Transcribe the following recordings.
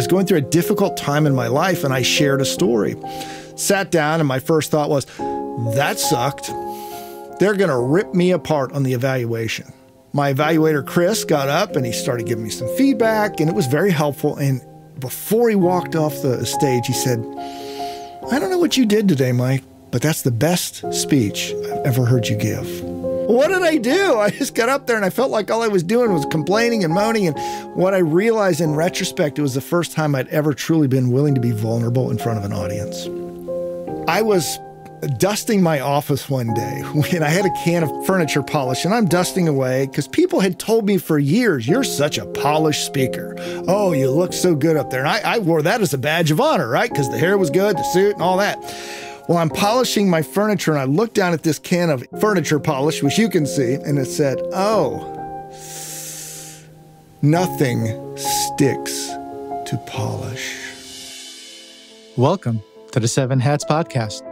was going through a difficult time in my life and I shared a story. Sat down, and my first thought was, that sucked. They're going to rip me apart on the evaluation. My evaluator, Chris, got up and he started giving me some feedback, and it was very helpful. And before he walked off the stage, he said, I don't know what you did today, Mike, but that's the best speech I've ever heard you give. What did I do? I just got up there and I felt like all I was doing was complaining and moaning. And what I realized in retrospect, it was the first time I'd ever truly been willing to be vulnerable in front of an audience. I was dusting my office one day and I had a can of furniture polish and I'm dusting away because people had told me for years, you're such a polished speaker. Oh, you look so good up there. And I, I wore that as a badge of honor, right? Because the hair was good, the suit, and all that. Well, I'm polishing my furniture and I look down at this can of furniture polish, which you can see, and it said, oh, nothing sticks to polish. Welcome to the Seven Hats Podcast.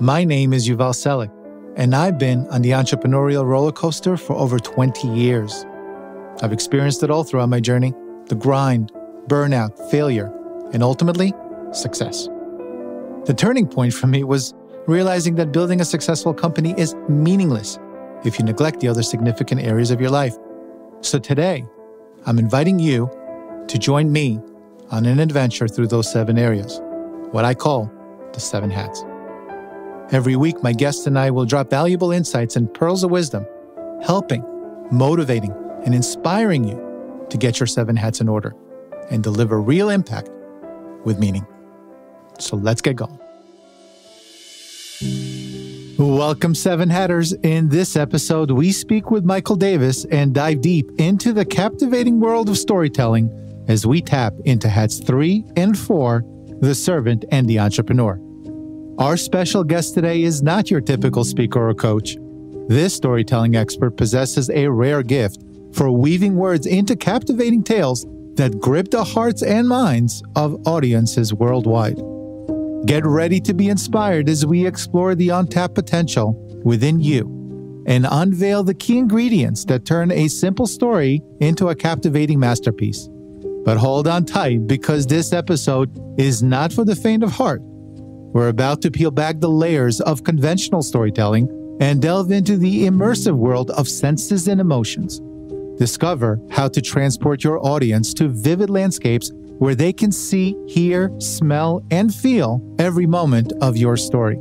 My name is Yuval Selik, and I've been on the entrepreneurial roller coaster for over 20 years. I've experienced it all throughout my journey the grind, burnout, failure, and ultimately, success. The turning point for me was realizing that building a successful company is meaningless if you neglect the other significant areas of your life. So today, I'm inviting you to join me on an adventure through those seven areas, what I call the seven hats. Every week, my guests and I will drop valuable insights and pearls of wisdom, helping, motivating, and inspiring you to get your seven hats in order and deliver real impact with meaning. So let's get going. Welcome, Seven Hatters. In this episode, we speak with Michael Davis and dive deep into the captivating world of storytelling as we tap into hats three and four the servant and the entrepreneur. Our special guest today is not your typical speaker or coach. This storytelling expert possesses a rare gift for weaving words into captivating tales that grip the hearts and minds of audiences worldwide. Get ready to be inspired as we explore the untapped potential within you and unveil the key ingredients that turn a simple story into a captivating masterpiece. But hold on tight because this episode is not for the faint of heart. We're about to peel back the layers of conventional storytelling and delve into the immersive world of senses and emotions. Discover how to transport your audience to vivid landscapes where they can see, hear, smell, and feel every moment of your story.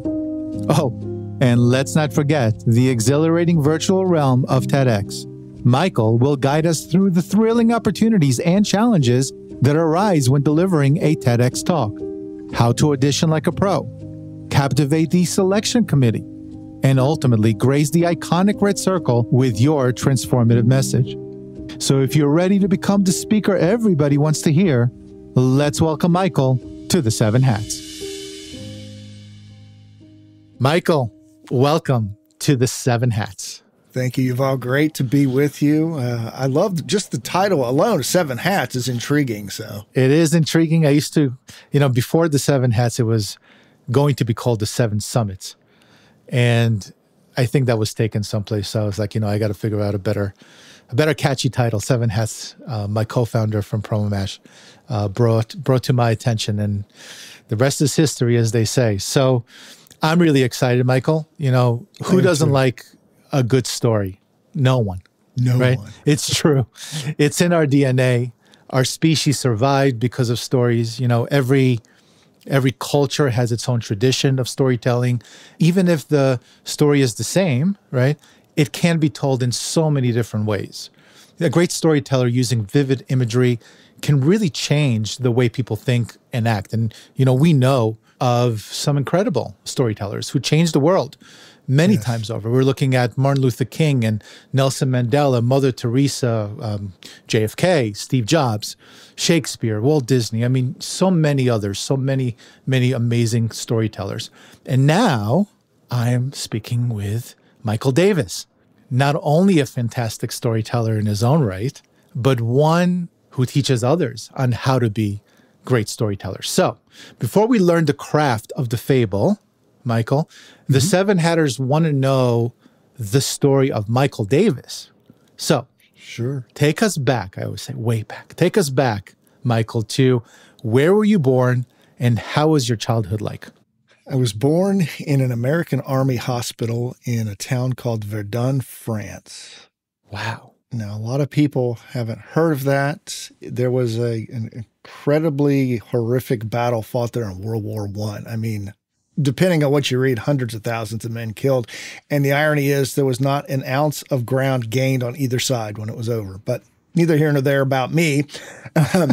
Oh, and let's not forget the exhilarating virtual realm of TEDx. Michael will guide us through the thrilling opportunities and challenges that arise when delivering a TEDx talk how to audition like a pro, captivate the selection committee, and ultimately grace the iconic red circle with your transformative message. So if you're ready to become the speaker everybody wants to hear, let's welcome Michael to the Seven Hats. Michael, welcome to the Seven Hats. Thank you, Yuval. Great to be with you. Uh, I love just the title alone. Seven Hats is intriguing. So it is intriguing. I used to, you know, before the Seven Hats, it was going to be called the Seven Summits, and I think that was taken someplace. So I was like, you know, I got to figure out a better, a better catchy title. Seven Hats. Uh, my co-founder from PromoMash uh, brought brought to my attention, and the rest is history, as they say. So I'm really excited, Michael. You know, who doesn't like a good story? No one. No right? one. It's true. It's in our DNA. Our species survived because of stories. You know, every every culture has its own tradition of storytelling. Even if the story is the same, right? It can be told in so many different ways. A great storyteller using vivid imagery can really change the way people think and act. And you know, we know of some incredible storytellers who changed the world many yes. times over. We're looking at Martin Luther King and Nelson Mandela, Mother Teresa, um, JFK, Steve Jobs, Shakespeare, Walt Disney. I mean, so many others, so many, many amazing storytellers. And now I'm speaking with Michael Davis, not only a fantastic storyteller in his own right, but one who teaches others on how to be great storytellers. So, before we learn the craft of the fable, Michael. The mm-hmm. Seven Hatters want to know the story of Michael Davis. So, sure. Take us back. I always say way back. Take us back, Michael, to where were you born and how was your childhood like? I was born in an American Army hospital in a town called Verdun, France. Wow. Now, a lot of people haven't heard of that. There was a, an incredibly horrific battle fought there in World War One. I. I mean, depending on what you read, hundreds of thousands of men killed. And the irony is there was not an ounce of ground gained on either side when it was over. But neither here nor there about me. Um,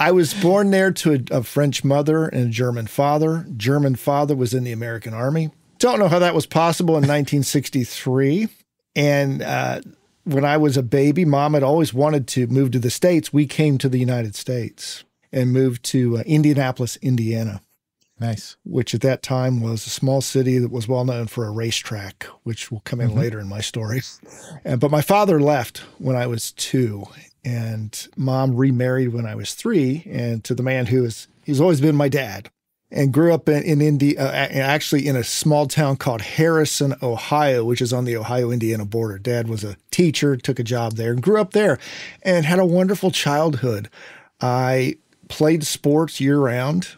I was born there to a, a, French mother and a German father. German father was in the American Army. Don't know how that was possible in 1963. And uh, when I was a baby, mom had always wanted to move to the States. We came to the United States and moved to uh, Indianapolis, Indiana. Nice. Which at that time was a small city that was well known for a racetrack, which will come in mm-hmm. later in my story. And, but my father left when I was two, and mom remarried when I was three, and to the man who is he's always been my dad and grew up in, in India, uh, actually in a small town called Harrison, Ohio, which is on the Ohio Indiana border. Dad was a teacher, took a job there, and grew up there and had a wonderful childhood. I played sports year round,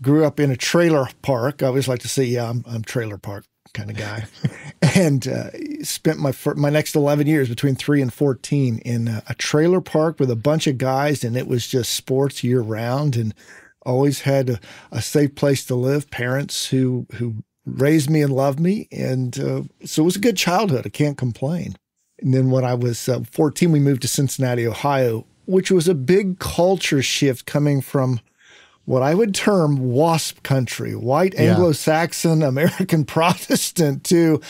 grew up in a trailer park. I always like to say, yeah, I'm, I'm trailer park kind of guy, and uh, spent my my next 11 years between three and 14 in a, a trailer park with a bunch of guys, and it was just sports year round and always had a, a safe place to live, parents who who raised me and loved me, and uh, so it was a good childhood. I can't complain. And then when I was uh, 14, we moved to Cincinnati, Ohio, which was a big culture shift coming from what I would term WASP country, white Anglo Saxon American Protestant, to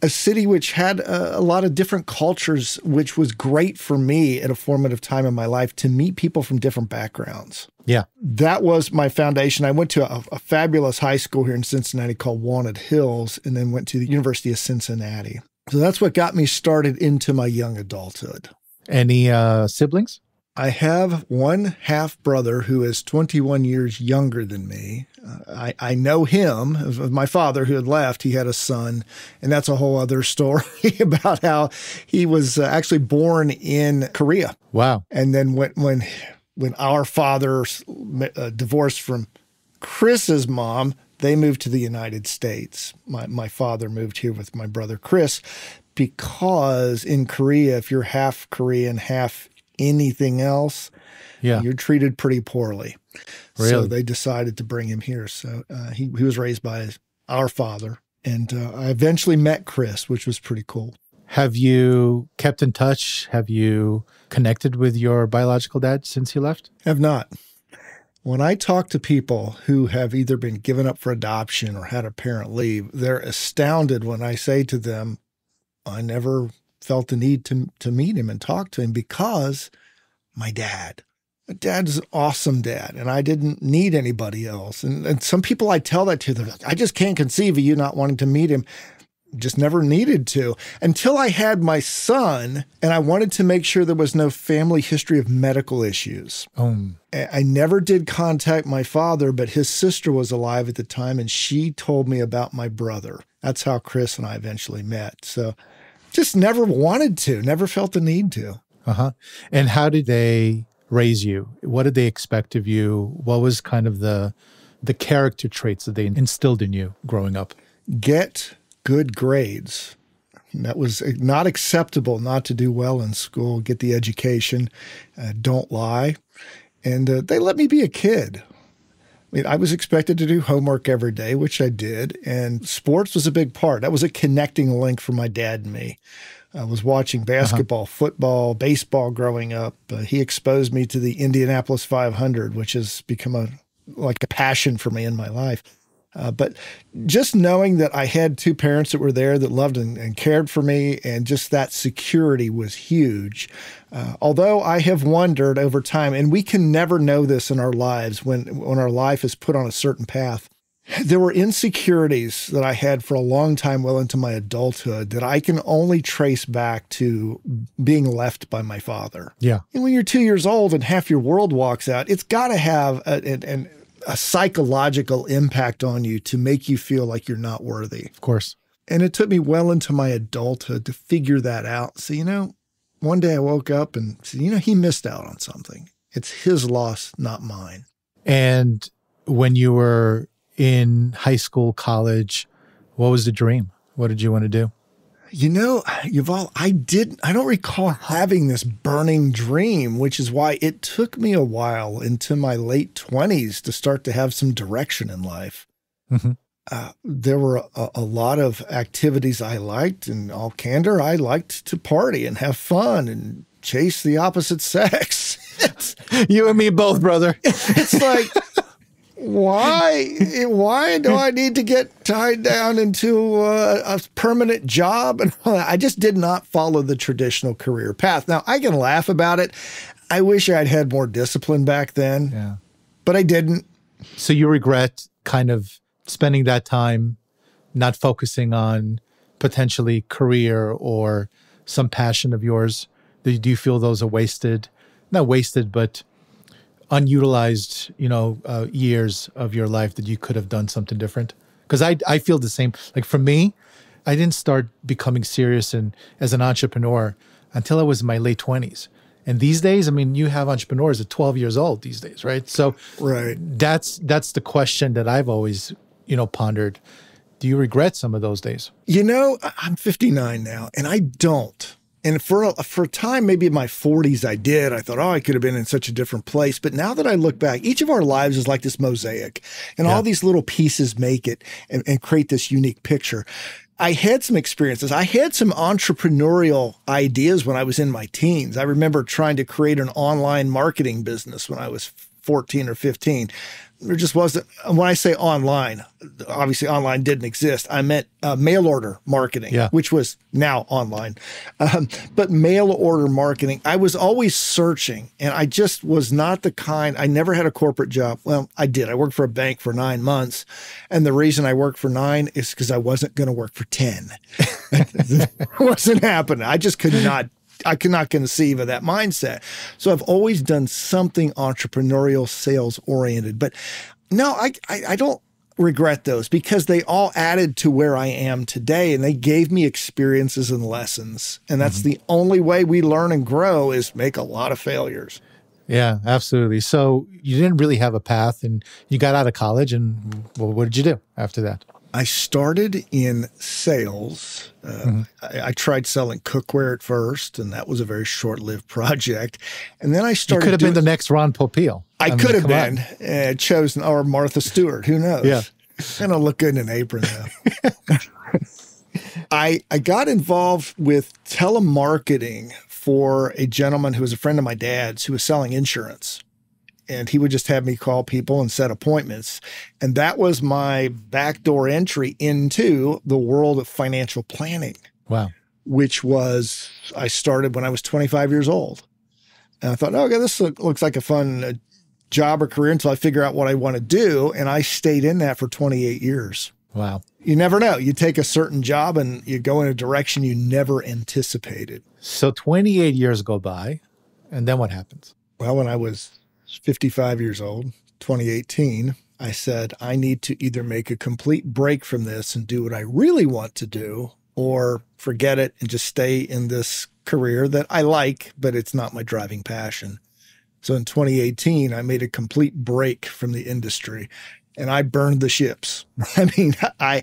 a city which had a, a, lot of different cultures, which was great for me at a formative time in my life to meet people from different backgrounds. Yeah. That was my foundation. I went to a, a fabulous high school here in Cincinnati called Walnut Hills and then went to the University of Cincinnati. So that's what got me started into my young adulthood. Any uh, siblings? I have one half brother who is 21 years younger than me. Uh, I, I know him, of my father who had left. He had a son, and that's a whole other story about how he was uh, actually born in Korea. Wow. And then when, when, when our father uh, divorced from Chris's mom, they moved to the United States. My, my father moved here with my brother Chris because in Korea, if you're half Korean, half anything else, yeah. you're treated pretty poorly. Really? So they decided to bring him here. So uh, he, he was raised by his, our father. And uh, I eventually met Chris, which was pretty cool. Have you kept in touch? Have you connected with your biological dad since he left? Have not. When I talk to people who have either been given up for adoption or had a parent leave, they're astounded when I say to them, I never felt the need to to meet him and talk to him because my dad. My dad's an awesome dad, and I didn't need anybody else. And, and some people I tell that to, them, I just can't conceive of you not wanting to meet him. Just never needed to until I had my son, and I wanted to make sure there was no family history of medical issues. Um. I never did contact my father, but his sister was alive at the time, and she told me about my brother. That's how Chris and I eventually met. So just never wanted to, never felt the need to. Uh huh. And how did they raise you? What did they expect of you? What was kind of the the character traits that they instilled in you growing up? Get good grades. That was not acceptable not to do well in school. Get the education. Uh, don't lie. And uh, they let me be a kid. I mean, I was expected to do homework every day, which I did, and sports was a big part. That was a connecting link for my dad and me. I was watching uh-huh. basketball, uh-huh. football, baseball growing up. Uh, he exposed me to the Indianapolis 500, which has become a like a passion for me in my life. Uh, but just knowing that I had two parents that were there that loved and, and cared for me, and just that security was huge. Uh, although I have wondered over time, and we can never know this in our lives when when our life is put on a certain path. There were insecurities that I had for a long time, well into my adulthood, that I can only trace back to being left by my father. Yeah. And when you're two years old and half your world walks out, it's got to have an a psychological impact on you to make you feel like you're not worthy. Of course. And it took me well into my adulthood to figure that out. So, you know, one day I woke up and said, you know, he missed out on something. It's his loss, not mine. And when you were in high school, college, what was the dream? What did you want to do? You know, Yuval, I didn't, I don't recall having this burning dream, which is why it took me a while into my late 20s to start to have some direction in life. Mm-hmm. Uh, there were a, a, lot of activities I liked, and all candor, I liked to party and have fun and chase the opposite sex. you and me both, brother. it's like, why why do I need to get tied down into a, a permanent job? And I just did not follow the traditional career path. Now I can laugh about it. I wish I'd had more discipline back then. Yeah. But I didn't. So you regret kind of spending that time not focusing on potentially career or some passion of yours? Do you feel those are wasted? Not wasted, but unutilized, you know, uh, years of your life that you could have done something different? Because I I feel the same. Like for me, I didn't start becoming serious and as an entrepreneur until I was in my late twenties. And these days, I mean, you have entrepreneurs at 12 years old these days, right? So right. that's that's the question that I've always, you know, pondered. Do you regret some of those days? You know, I'm 59 now, and I don't. And for a, for a time, maybe in my 40s, I did. I thought, oh, I could have been in such a different place. But now that I look back, each of our lives is like this mosaic, and yeah. all these little pieces make it and, and create this unique picture. I had some experiences. I had some entrepreneurial ideas when I was in my teens. I remember trying to create an online marketing business when I was 14 or 15 there just wasn't when i say online obviously online didn't exist i meant uh, mail order marketing yeah. which was now online. Um, but mail order marketing i was always searching and i just was not the kind i never had a corporate job. Well i did. I worked for a bank for nine months and the reason i worked for nine is because i wasn't going to work for 10 it wasn't happening. I just could not I cannot conceive of that mindset. So I've always done something entrepreneurial, sales oriented. But no, I, I, I don't regret those because they all added to where I am today and they gave me experiences and lessons. And that's mm-hmm. the only way we learn and grow is make a lot of failures. Yeah, absolutely. So you didn't really have a path and you got out of college and well, what did you do after that? I started in sales. Uh, mm-hmm. I, I, tried selling cookware at first, and that was a very short-lived project. And then I started. You could have doing, been the next Ron Popeil. I, I mean, could have been uh, chosen, or Martha Stewart. Who knows? Yeah, I don't look good in an apron though. I I got involved with telemarketing for a gentleman who was a friend of my dad's who was selling insurance and he would just have me call people and set appointments. And that was my backdoor entry into the world of financial planning. Wow. Which was, I started when I was 25 years old. And I thought, oh, okay, this looks like a fun uh, job or career until I figure out what I want to do. And I stayed in that for 28 years. Wow. You never know. You take a certain job and you go in a direction you never anticipated. So 28 years go by. And then what happens? Well, when I was 55 years old, 2018, I said, I need to either make a complete break from this and do what I really want to do, or forget it and just stay in this career that I like, but it's not my driving passion. So in 2018, I made a complete break from the industry and I burned the ships. I mean, I,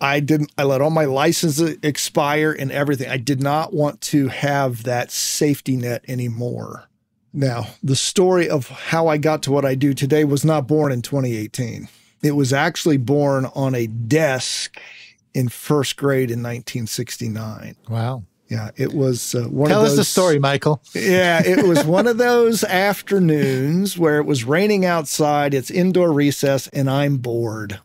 I didn't, I let all my licenses expire and everything. I did not want to have that safety net anymore. Now, the story of how I got to what I do today was not born in 2018. It was actually born on a desk in first grade in 1969. Wow. Yeah, it was uh, one Tell of those. Tell us the story, Michael. yeah, it was one of those afternoons where it was raining outside, it's indoor recess, and I'm bored.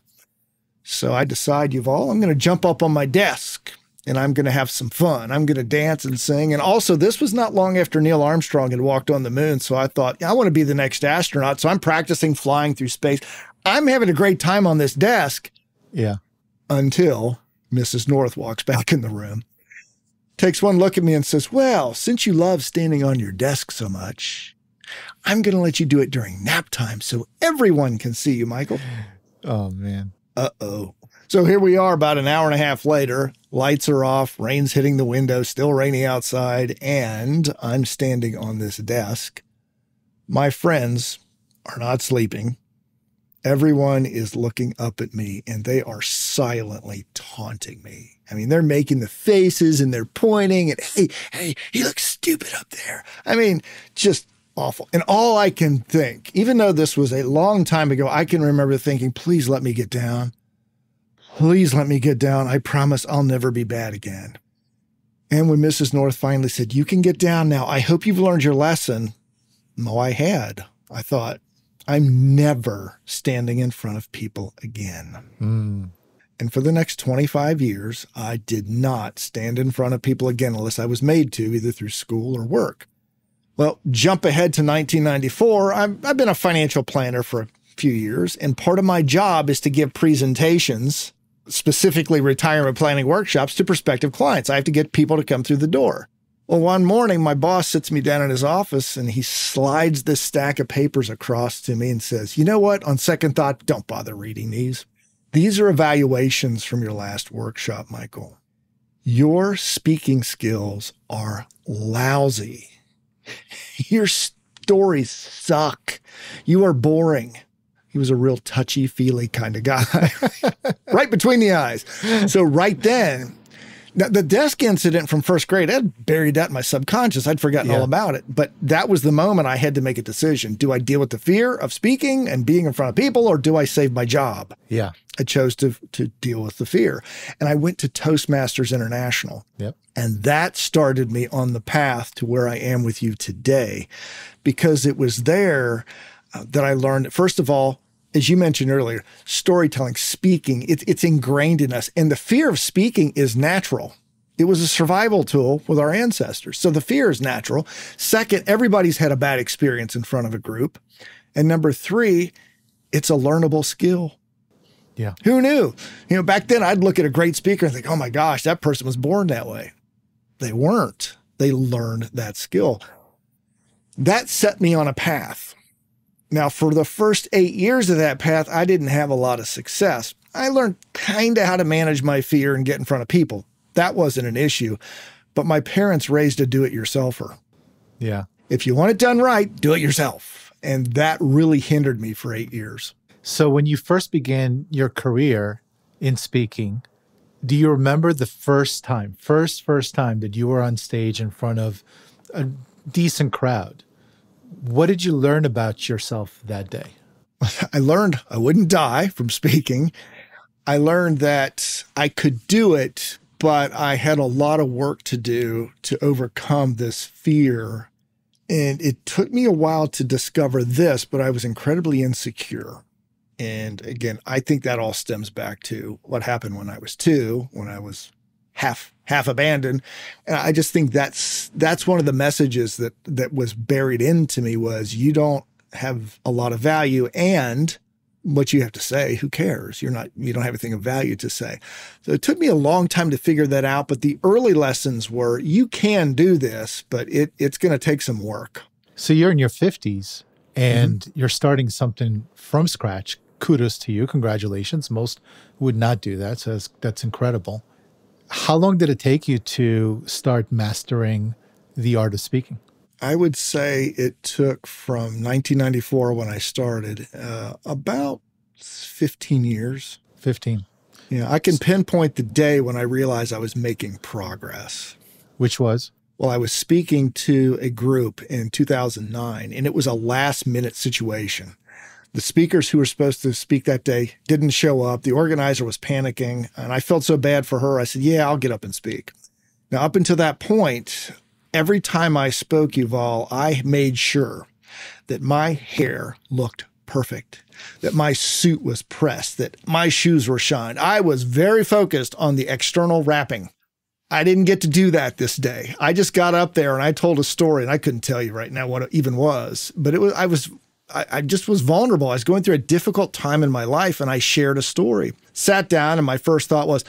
So I decide, Yuval, I'm going to jump up on my desk and I'm going to have some fun. I'm going to dance and sing. And also, this was not long after Neil Armstrong had walked on the moon. So I thought, yeah, I want to be the next astronaut. So I'm practicing flying through space. I'm having a great time on this desk. Yeah. Until Mrs. North walks back in the room, takes one look at me and says, Well, since you love standing on your desk so much, I'm going to let you do it during nap time so everyone can see you, Michael. Oh, man. Uh oh. So here we are about an hour and a half later. Lights are off, rain's hitting the window, still raining outside, and I'm standing on this desk My friends are not sleeping. Everyone is looking up at me and they are silently taunting me. I mean, they're making the faces and they're pointing and, hey, hey, he looks stupid up there. I mean, just awful. And all I can think, even though this was a long time ago, I can remember thinking, please let me get down. Please let me get down. I promise I'll never be bad again. And when Mrs. North finally said, You can get down now, I hope you've learned your lesson. No, I had. I thought, I'm never standing in front of people again. Mm. And for the next 25 years, I did not stand in front of people again unless I was made to, either through school or work. Well, jump ahead to 1994. I've, I've been a financial planner for a few years, and part of my job is to give presentations, specifically retirement planning workshops, to prospective clients. I have to get people to come through the door. Well, one morning, my boss sits me down in his office and he slides this stack of papers across to me and says, You know what? On second thought, don't bother reading these. These are evaluations from your last workshop, Michael. Your speaking skills are lousy. Your stories suck. You are boring. He was a real touchy feely kind of guy, right between the eyes. So, right then, now, the desk incident from first grade, I'd buried that in my subconscious. I'd forgotten Yeah. all about it. But that was the moment I had to make a decision. Do I deal with the fear of speaking and being in front of people, or do I save my job? Yeah. I chose to, to deal with the fear. And I went to Toastmasters International. Yep. And that started me on the path to where I am with you today because it was there uh, that I learned, first of all, as you mentioned earlier, storytelling, speaking, it's, it's ingrained in us. And the fear of speaking is natural. It was a survival tool with our ancestors. So the fear is natural. Second, everybody's had a bad experience in front of a group. And number three, it's a learnable skill. Yeah. Who knew? You know, back then I'd look at a great speaker and think, oh my gosh, that person was born that way. They weren't. They learned that skill. That set me on a path. Now, for the first eight years of that path, I didn't have a lot of success. I learned kind of how to manage my fear and get in front of people. That wasn't an issue. But my parents raised a do it yourselfer. Yeah. If you want it done right, do it yourself. And that really hindered me for eight years. So when you first began your career in speaking, do you remember the first time, first, first time that you were on stage in front of a decent crowd? What did you learn about yourself that day? I learned I wouldn't die from speaking. I learned that I could do it, but I had a lot of work to do to overcome this fear. And it took me a while to discover this, but I was incredibly insecure. And again, I think that all stems back to what happened when I was two, when I was half half abandoned. And I just think that's that's one of the messages that that was buried into me was you don't have a lot of value and what you have to say who cares you're not you don't have anything of value to say so it took me a long time to figure that out but the early lessons were you can do this but it it's going to take some work So you're in your 50s and mm-hmm. you're starting something from scratch. Kudos to you. Congratulations. Most would not do that. So that's, that's incredible. How long did it take you to start mastering the art of speaking? I would say it took from 1994 when I started uh, about 15 years. 15, Yeah, I can pinpoint the day when I realized I was making progress. which was? Well, I was speaking to a group in 2009, and it was a last minute situation. The speakers who were supposed to speak that day didn't show up. The organizer was panicking, and I felt so bad for her. I said, Yeah, I'll get up and speak. Now, up until that point, every time I spoke, Yuval, I made sure that my hair looked perfect, that my suit was pressed, that my shoes were shined. I was very focused on the external wrapping. I didn't get to do that this day. I just got up there and I told a story, and I couldn't tell you right now what it even was, but it was I was I, I just was vulnerable. I was going through a difficult time in my life, and I shared a story. Sat down, and my first thought was,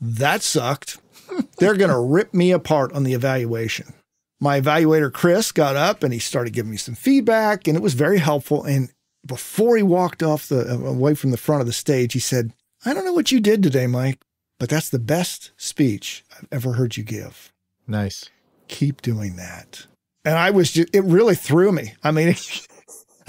"That sucked. They're going to rip me apart on the evaluation." My evaluator Chris got up and he started giving me some feedback, and it was very helpful. And before he walked off the away from the front of the stage, he said, "I don't know what you did today, Mike." But that's the best speech I've ever heard you give. Nice. Keep doing that. And I was just, it really threw me. I mean,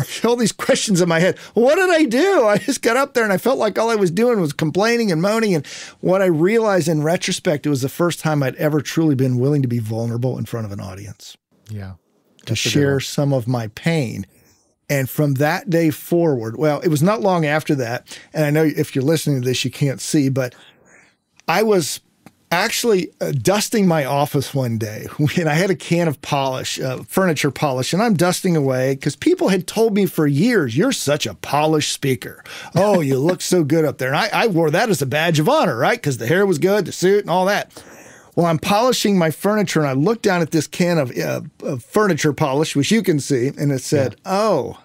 all these questions in my head. What did I do? I just got up there and I felt like all I was doing was complaining and moaning. And what I realized in retrospect, it was the first time I'd ever truly been willing to be vulnerable in front of an audience. Yeah. To share some of my pain. And from that day forward, well, it was not long after that. And I know if you're listening to this, you can't see, but I was actually uh, dusting my office one day and I had a can of polish, uh, furniture polish, and I'm dusting away because people had told me for years, you're such a polished speaker. Oh, you look so good up there. And I, I wore that as a badge of honor, right? Because the hair was good, the suit, and all that. Well, I'm polishing my furniture and I look down at this can of, uh, of furniture polish, which you can see, and it said, yeah. Oh,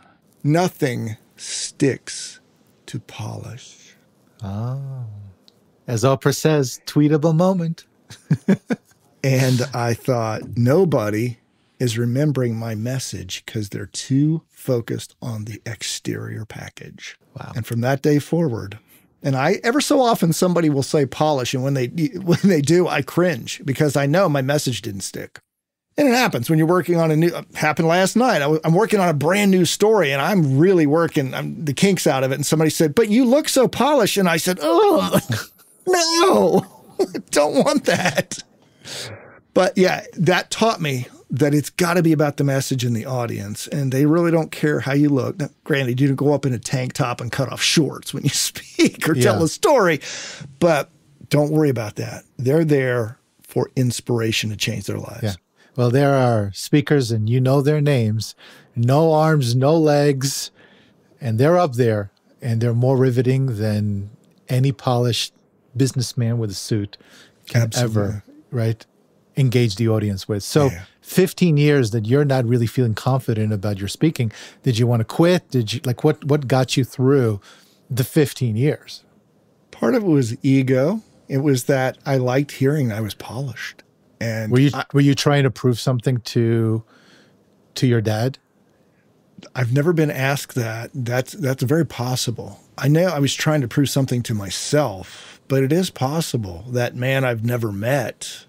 nothing sticks to polish. Oh. As Oprah says, tweetable moment. and I thought, nobody is remembering my message because they're too focused on the exterior package. Wow. And from that day forward, and I ever so often somebody will say polish, and when they when they do, I cringe because I know my message didn't stick. And it happens when you're working on a new. Happened last night. I, am working on a brand new story, and I'm really working I'm, the kinks out of it. And somebody said, "But you look so polished," and I said, "Oh, no, don't want that." But yeah, that taught me that it's got to be about the message and the audience, and they really don't care how you look. Now, granted, you don't go up in a tank top and cut off shorts when you speak or yeah. tell a story, but don't worry about that. They're there for inspiration to change their lives. Yeah. Well, there are speakers, and you know their names. No arms, no legs, and they're up there, and they're more riveting than any polished businessman with a suit can Absolutely. ever, right, engage the audience with. So, yeah. 15 years that you're not really feeling confident about your speaking. Did you want to quit? Did you like what what got you through the 15 years? Part of it was ego. It was that I liked hearing I was polished. And were you I, were you trying to prove something to to your dad? I've never been asked that. That's that's very possible. I know I was trying to prove something to myself, but it is possible that man I've never met.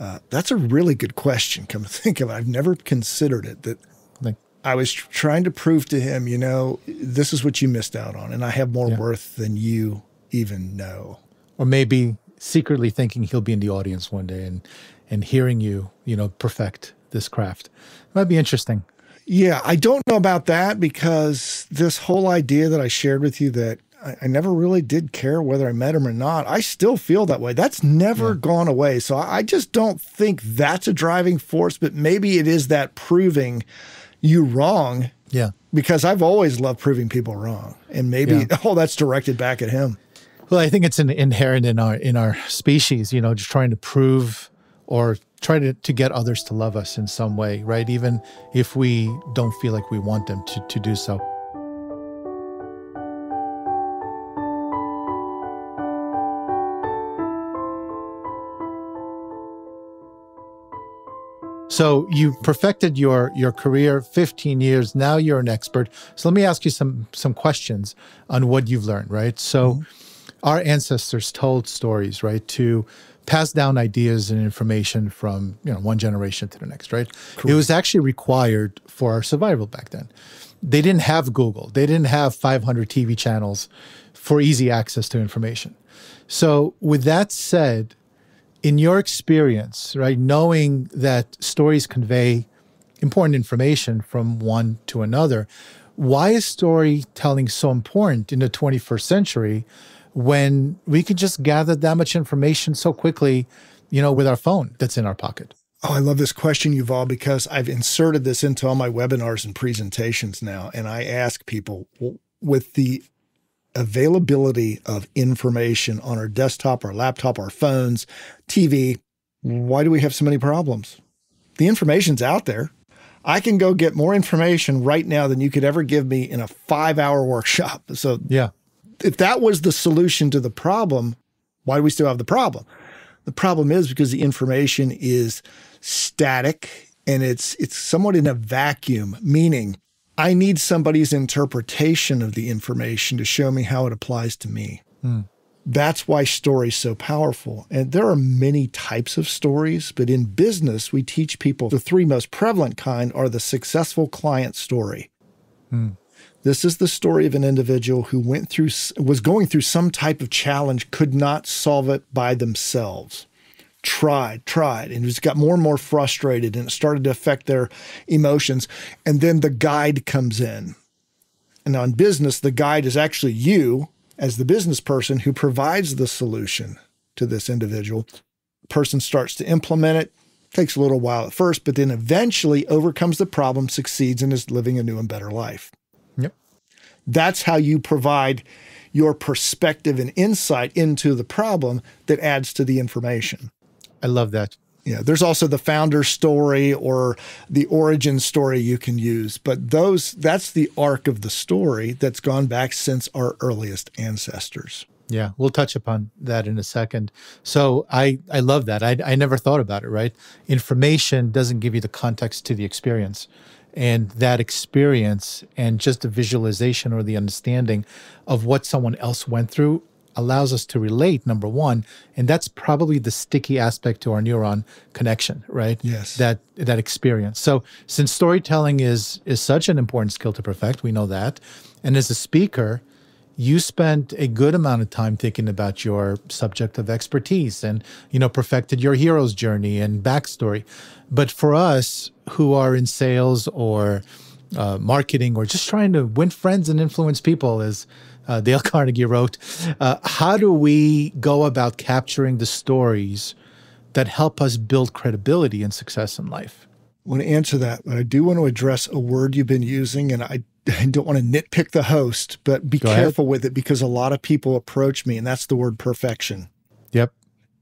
Uh, that's a really good question. Come to think of it, I've never considered it. That like, I was trying to prove to him, you know, this is what you missed out on, and I have more yeah. worth than you even know. Or maybe secretly thinking he'll be in the audience one day and and hearing you, you know, perfect this craft. It might be interesting. Yeah, I don't know about that because this whole idea that I shared with you that I, I never really did care whether I met him or not. I still feel that way. That's never yeah. gone away. So I just don't think that's a driving force, but maybe it is that proving you wrong. Yeah. Because I've always loved proving people wrong. And maybe, yeah. oh, that's directed back at him. Well, I think it's an inherent in our in our species, you know, just trying to prove or try to, to get others to love us in some way, right? Even if we don't feel like we want them to, to do so. So you've perfected your your career 15 years. Now you're an expert. So let me ask you some some questions on what you've learned, right? So mm-hmm our ancestors told stories, right, to pass down ideas and information from you know one generation to the next, right? Correct. It was actually required for our survival back then. They didn't have Google. They didn't have 500 TV channels for easy access to information. So, with that said, in your experience, right, knowing that stories convey important information from one to another, why is storytelling so important in the 21st century when we can just gather that much information so quickly, you know, with our phone that's in our pocket? Oh, I love this question, Yuval, because I've inserted this into all my webinars and presentations now. And I ask people with the availability of information on our desktop, our laptop, our phones, TV, why do we have so many problems? The information's out there. I can go get more information right now than you could ever give me in a five hour workshop. So, yeah if that was the solution to the problem, why do we still have the problem? The problem is because the information is static and it's it's somewhat in a vacuum, meaning I need somebody's interpretation of the information to show me how it applies to me. Hmm. That's why story's so powerful. And there are many types of stories, but in business, we teach people the three most prevalent kind are the successful client story. Hmm. This is the story of an individual who went through, was going through some type of challenge, could not solve it by themselves. Tried, tried, and just got more and more frustrated, and it started to affect their emotions. And then the guide comes in. And on business, the guide is actually you as the business person who provides the solution to this individual. The person starts to implement it, takes a little while at first, but then eventually overcomes the problem, succeeds, and is living a new and better life. Yep. That's how you provide your perspective and insight into the problem that adds to the information. I love that. Yeah, there's also the founder story or the origin story you can use, but those that's the arc of the story that's gone back since our earliest ancestors. Yeah, we'll touch upon that in a second. So I I love that. I I never thought about it, right? Information doesn't give you the context to the experience. And that experience and just the visualization or the understanding of what someone else went through allows us to relate number one and that's probably the sticky aspect to our neuron connection right? Yes. That that experience. So since storytelling is is such an important skill to perfect we know that and as a speaker you spent a good amount of time thinking about your subject of expertise and you know perfected your hero's journey and backstory. But for us who are in sales or uh, marketing or just trying to win friends and influence people as uh, Dale Carnegie wrote. Uh, how do we go about capturing the stories that help us build credibility and success in life? I want to answer that, but I do want to address a word you've been using, and I, I don't want to nitpick the host, but be go careful ahead. with it because a lot of people approach me, and that's the word perfection. Yep.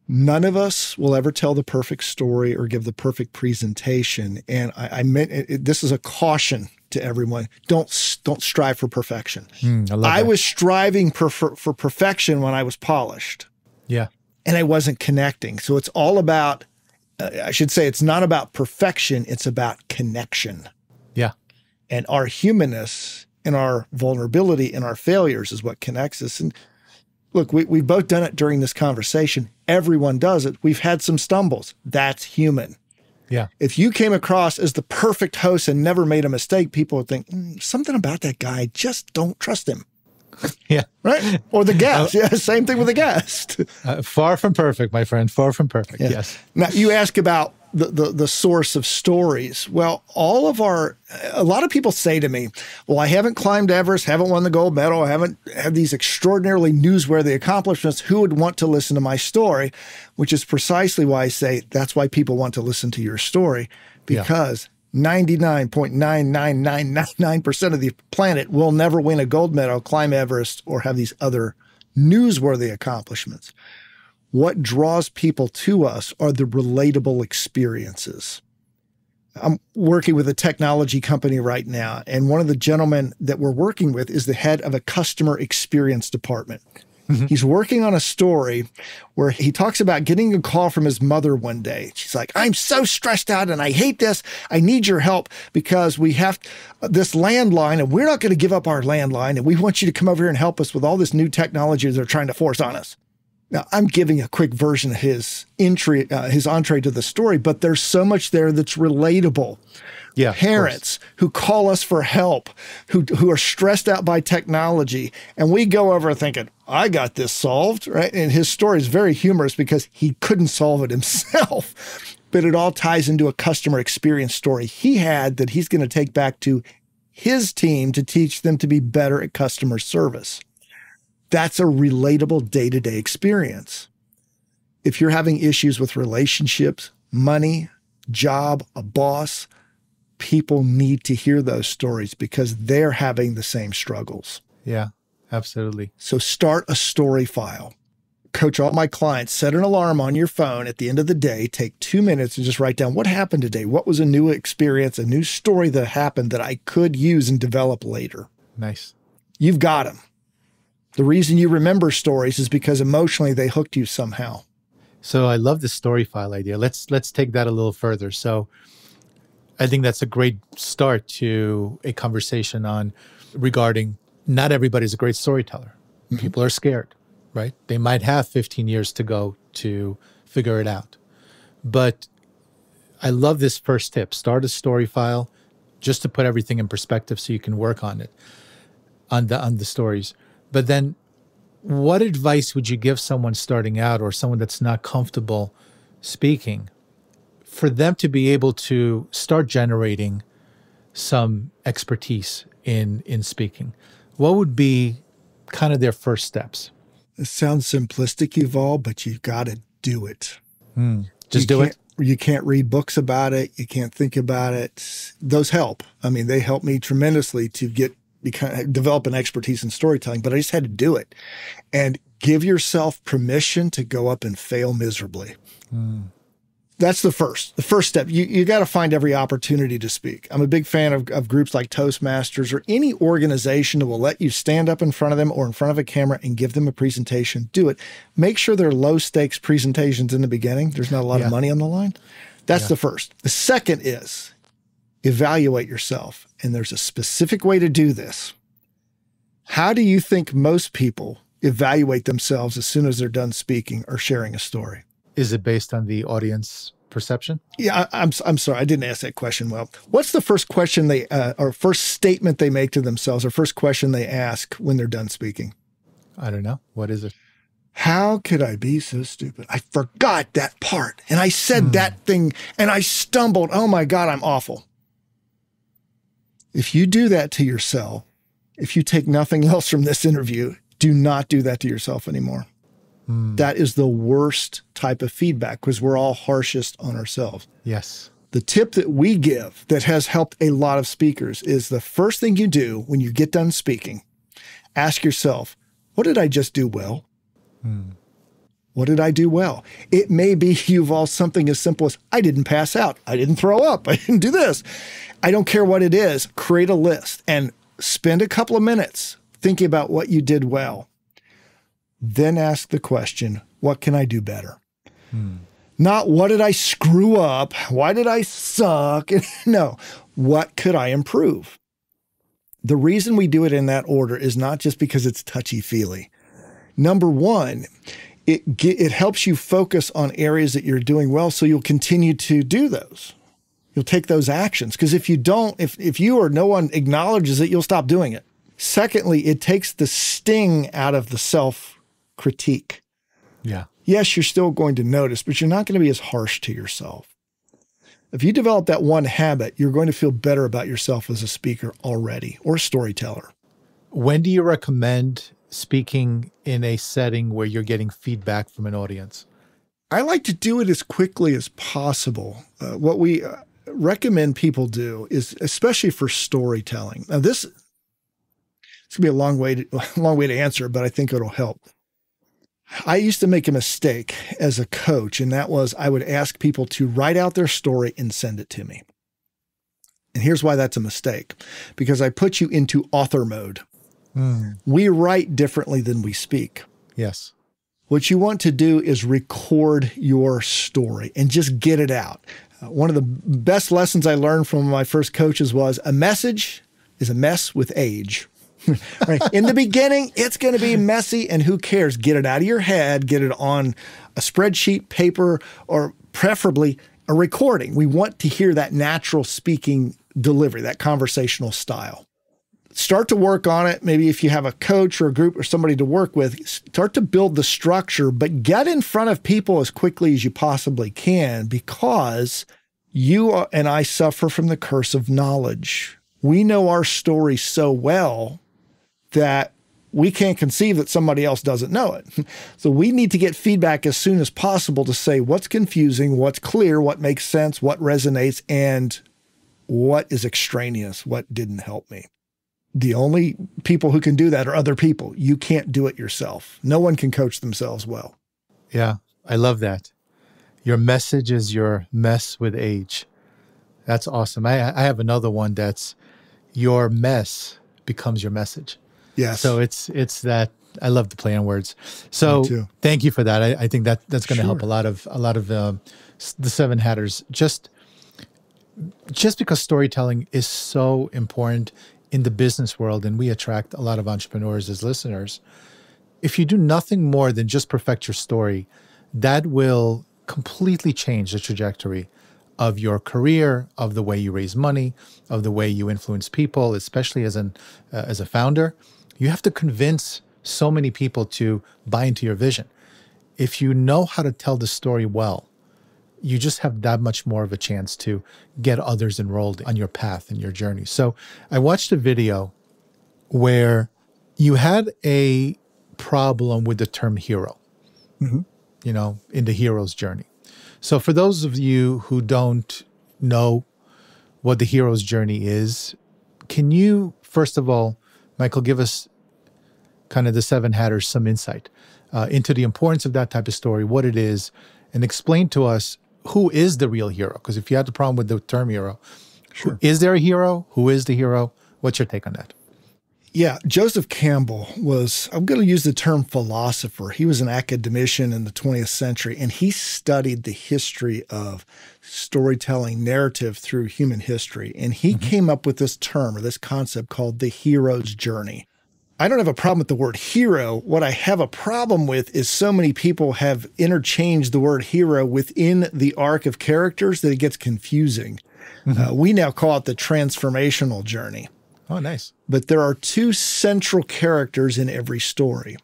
None of us will ever tell the perfect story or give the perfect presentation. And I, I meant it, this is a caution to everyone. Don't don't strive for perfection. Mm, I, I was striving for, for, for perfection when I was polished. Yeah, and I wasn't connecting. So it's all about. Uh, I should say it's not about perfection. It's about connection. Yeah, and our humanness and our vulnerability and our failures is what connects us. And look, we, we've both done it during this conversation. Everyone does it. We've had some stumbles. That's human. Yeah. If you came across as the perfect host and never made a mistake, people would think mm, something about that guy. Just don't trust him. Yeah. Right. Or the guest. Uh, yeah. Same thing with the guest. Uh, far from perfect, my friend. Far from perfect. Yeah. Yes. Now you ask about the, the, the source of stories. Well, all of our, a lot of people say to me, well, I haven't climbed Everest, haven't won the gold medal, I haven't had these extraordinarily newsworthy accomplishments. Who would want to listen to my story? Which is precisely why I say that's why people want to listen to your story because yeah. 99.99999% of the planet will never win a gold medal, climb Everest, or have these other newsworthy accomplishments. What draws people to us are the relatable experiences. I'm working with a technology company right now, and one of the gentlemen that we're working with is the head of a customer experience department. Mm-hmm. He's working on a story where he talks about getting a call from his mother one day. She's like, I'm so stressed out and I hate this. I need your help because we have this landline and we're not going to give up our landline. And we want you to come over here and help us with all this new technology they're trying to force on us. Now, I'm giving a quick version of his entry, uh, his entree to the story, but there's so much there that's relatable. Yeah, parents who call us for help, who who are stressed out by technology, and we go over thinking, "I got this solved," right? And his story is very humorous because he couldn't solve it himself, but it all ties into a customer experience story he had that he's going to take back to his team to teach them to be better at customer service. That's a relatable day to day experience. If you're having issues with relationships, money, job, a boss, people need to hear those stories because they're having the same struggles. Yeah, absolutely. So start a story file. Coach all my clients, set an alarm on your phone at the end of the day, take two minutes and just write down what happened today. What was a new experience, a new story that happened that I could use and develop later? Nice. You've got them. The reason you remember stories is because emotionally they hooked you somehow. So I love the story file idea. Let's let's take that a little further. So I think that's a great start to a conversation on regarding not everybody's a great storyteller. Mm-hmm. People are scared, right? They might have 15 years to go to figure it out. But I love this first tip. Start a story file, just to put everything in perspective so you can work on it on the on the stories. But then what advice would you give someone starting out or someone that's not comfortable speaking for them to be able to start generating some expertise in in speaking? What would be kind of their first steps? It sounds simplistic, Yuval, but you've got to do it. Hmm. Just you do it. You can't read books about it. You can't think about it. Those help. I mean, they help me tremendously to get become, develop an expertise in storytelling, but I just had to do it and give yourself permission to go up and fail miserably. Mm. That's the first, the first step. You, you got to find every opportunity to speak. I'm a big fan of, of groups like Toastmasters or any organization that will let you stand up in front of them or in front of a camera and give them a presentation. Do it. Make sure they're low stakes presentations in the beginning. There's not a lot yeah. of money on the line. That's yeah. the first. The second is evaluate yourself. And there's a specific way to do this. How do you think most people evaluate themselves as soon as they're done speaking or sharing a story? Is it based on the audience perception? Yeah, I, am I'm sorry, I didn't ask that question well. What's the first question they uh, or first statement they make to themselves or first question they ask when they're done speaking? I don't know. What is it? How could I be so stupid? I forgot that part and I said hmm. that thing and I stumbled. Oh my God, I'm awful. If you do that to yourself, if you take nothing else from this interview, do not do that to yourself anymore. Mm. That is the worst type of feedback because we're all harshest on ourselves. Yes. The tip that we give that has helped a lot of speakers is the first thing you do when you get done speaking, ask yourself, what did I just do well? Mm. What did I do well? It may be Yuval something as simple as I didn't pass out. I didn't throw up. I didn't do this. I don't care what it is, create a list and spend a couple of minutes thinking about what you did well. Then ask the question, what can I do better? Hmm. Not what did I screw up? Why did I suck? no, what could I improve? The reason we do it in that order is not just because it's touchy feely. Number one, it, it helps you focus on areas that you're doing well so you'll continue to do those you'll take those actions. Because if you don't, if, if you or no one acknowledges it, you'll stop doing it. Secondly, it takes the sting out of the self critique. Yeah. Yes, you're still going to notice, but you're not going to be as harsh to yourself. If you develop that one habit, you're going to feel better about yourself as a speaker already or a storyteller. When do you recommend speaking in a setting where you're getting feedback from an audience? I like to do it as quickly as possible. Uh, what we uh, recommend people do is, especially for storytelling. Now, this it's gonna be a long way to long way to answer, but I think it'll help. I used to make a mistake as a coach, and that was I would ask people to write out their story and send it to me. And here's why that's a mistake because I put you into author mode. Mm. We write differently than we speak. Yes. What you want to do is record your story and just get it out. Uh, one of the best lessons I learned from my first coaches was a message is a mess with age. right? In the beginning, it's going to be messy, and who cares? Get it out of your head, get it on a spreadsheet, paper, or preferably a recording. We want to hear that natural speaking delivery, that conversational style start to work on it. Maybe if you have a coach or a group or somebody to work with, start to build the structure, but get in front of people as quickly as you possibly can because you and I suffer from the curse of knowledge. We know our story so well that we can't conceive that somebody else doesn't know it. So we need to get feedback as soon as possible to say what's confusing, what's clear, what makes sense, what resonates, and what is extraneous, what didn't help me the only people who can do that are other people. You can't do it yourself. No one can coach themselves well. Yeah, I love that. Your message is your mess with age. That's awesome. I, I have another one that's your mess becomes your message. Yes. So it's it's that I love the play on words. So thank you for that. I, I think that that's going to sure. help a lot of a lot of um, the seven hatters. Just just because storytelling is so important in the business world, and we attract a lot of entrepreneurs as listeners, if you do nothing more than just perfect your story, that will completely change the trajectory of your career, of the way you raise money, of the way you influence people, especially as an uh, as a founder. You have to convince so many people to buy into your vision. If you know how to tell the story well, you just have that much more of a chance to get others enrolled on your path and your journey. So I watched a video where you had a problem with the term hero, mm-hmm. you know, in the hero's journey. So for those of you who don't know what the hero's journey is, can you, first of all, Michael, give us kind of the seven hatters some insight uh, into the importance of that type of story, what it is, and explain to us who is the real hero? Because if you had the problem with the term hero, sure. is there a hero? Who is the hero? What's your take on that? Yeah, Joseph Campbell was, I'm going to use the term philosopher. He was an academician in the 20th century, and he studied the history of storytelling narrative through human history. And he mm-hmm. came up with this term or this concept called the hero's journey. I don't have a problem with the word hero. What I have a problem with is so many people have interchanged the word hero within the arc of characters that it gets confusing. Mm-hmm. Uh, we now call it the transformational journey. Oh, nice. But there are two central characters in every story.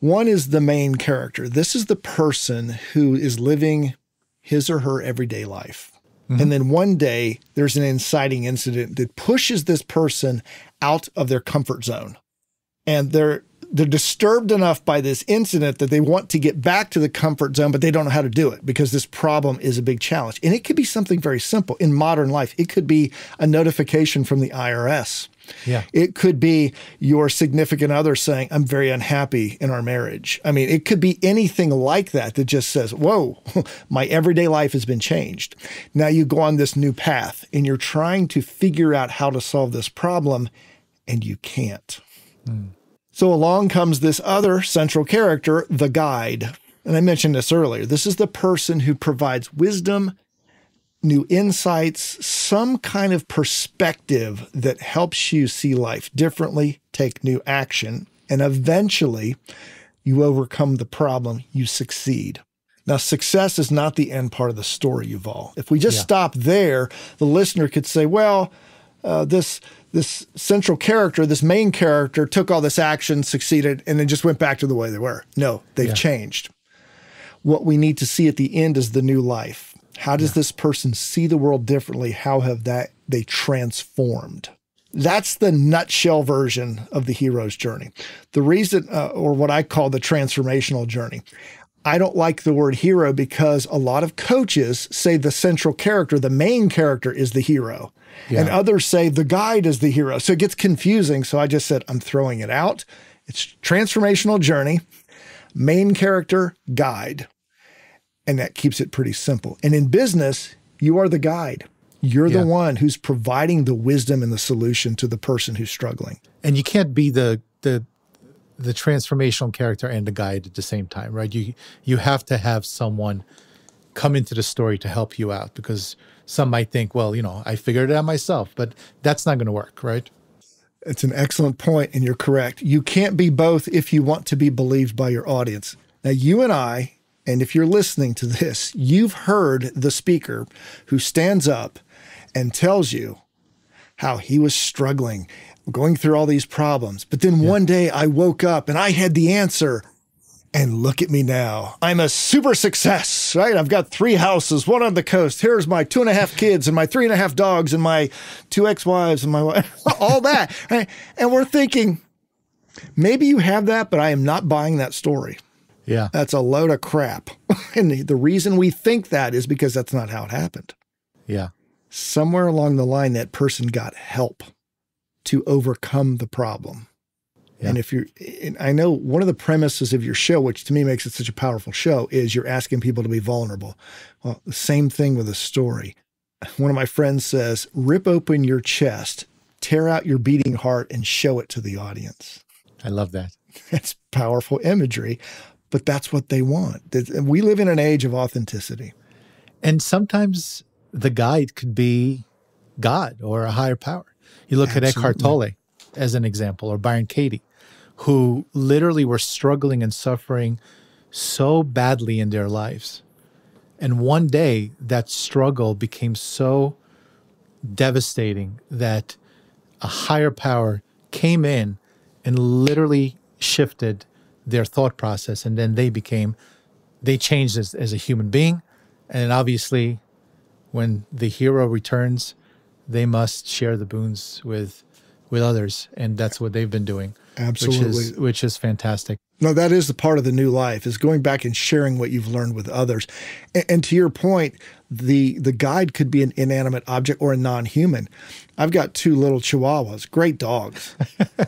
One is the main character. This is the person who is living his or her everyday life. Mm-hmm. And then one day there's an inciting incident that pushes this person out of their comfort zone. And they're they're disturbed enough by this incident that they want to get back to the comfort zone, but they don't know how to do it because this problem is a big challenge. And it could be something very simple in modern life. It could be a notification from the IRS. Yeah. It could be your significant other saying, I'm very unhappy in our marriage. I mean, it could be anything like that that just says, Whoa, my everyday life has been changed. Now you go on this new path and you're trying to figure out how to solve this problem and you can't. Mm. So along comes this other central character, the guide. And I mentioned this earlier. This is the person who provides wisdom, new insights, some kind of perspective that helps you see life differently, take new action, and eventually you overcome the problem, you succeed. Now, success is not the end part of the story, Yuval. If we just yeah. stop there, the listener could say, well, uh, this this central character, this main character, took all this action, succeeded, and then just went back to the way they were. No, they've yeah. changed. What we need to see at the end is the new life. How does yeah. this person see the world differently? How have that they transformed? That's the nutshell version of the hero's journey. The reason, uh, or what I call the transformational journey. I don't like the word hero because a lot of coaches say the central character, the main character, is the hero. Yeah. And others say the guide is the hero. So it gets confusing. So I just said, I'm throwing it out. It's transformational journey, main character, guide. And that keeps it pretty simple. And in business, you are the guide. You're yeah. the one who's providing the wisdom and the solution to the person who's struggling. And you can't be the the the transformational character and the guide at the same time, right? You you have to have someone come into the story to help you out because some might think, well, you know, I figured it out myself, but that's not going to work, right? It's an excellent point, and you're correct. You can't be both if you want to be believed by your audience. Now, you and I, and if you're listening to this, you've heard the speaker who stands up and tells you how he was struggling, going through all these problems. But then yeah. one day I woke up and I had the answer. And look at me now. I'm a super success, right? I've got three houses, one on the coast. Here's my two and a half kids and my three and a half dogs and my two ex wives and my wife, all that. Right? And we're thinking, maybe you have that, but I am not buying that story. Yeah. That's a load of crap. and the reason we think that is because that's not how it happened. Yeah. Somewhere along the line, that person got help to overcome the problem. Yeah. And if you're, and I know one of the premises of your show, which to me makes it such a powerful show, is you're asking people to be vulnerable. Well, the same thing with a story. One of my friends says, rip open your chest, tear out your beating heart, and show it to the audience. I love that. That's powerful imagery, but that's what they want. We live in an age of authenticity. And sometimes the guide could be God or a higher power. You look Absolutely. at Eckhart Tolle as an example, or Byron Katie who literally were struggling and suffering so badly in their lives. And one day that struggle became so devastating that a higher power came in and literally shifted their thought process. And then they became, they changed as, as a human being. And obviously, when the hero returns, they must share the boons with with others, and that's what they've been doing. Absolutely, which is, which is fantastic. No, that is the part of the new life is going back and sharing what you've learned with others. And, and to your point, the the guide could be an inanimate object or a non-human. I've got two little chihuahuas, great dogs.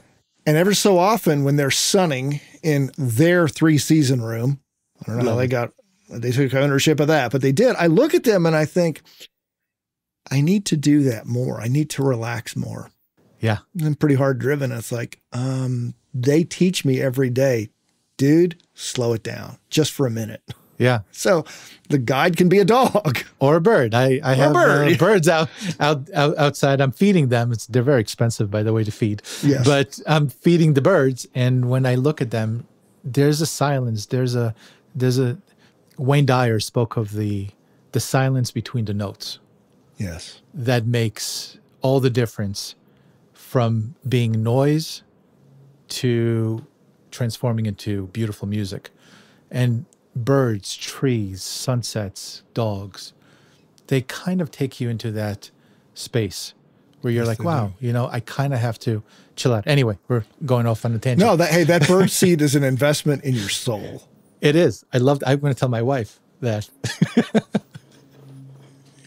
and ever so often when they're sunning in their three season room, I don't know how they got they took ownership of that, but they did. I look at them and I think I need to do that more. I need to relax more. Yeah. I'm pretty hard driven. It's like, um, they teach me every day, dude, slow it down just for a minute. Yeah. So the guide can be a dog or a bird. I, I have bird. uh, birds out, out, out outside. I'm feeding them. It's, they're very expensive, by the way, to feed. Yes. But I'm feeding the birds, and when I look at them, there's a silence. There's a there's a Wayne Dyer spoke of the the silence between the notes. Yes. That makes all the difference from being noise to transforming into beautiful music. And birds, trees, sunsets, dogs, they kind of take you into that space where you're yes, like, wow, do. you know, I kind of have to chill out. Anyway, we're going off on a tangent. No, that hey, that bird seed is an investment in your soul. It is. I love I'm going to tell my wife that.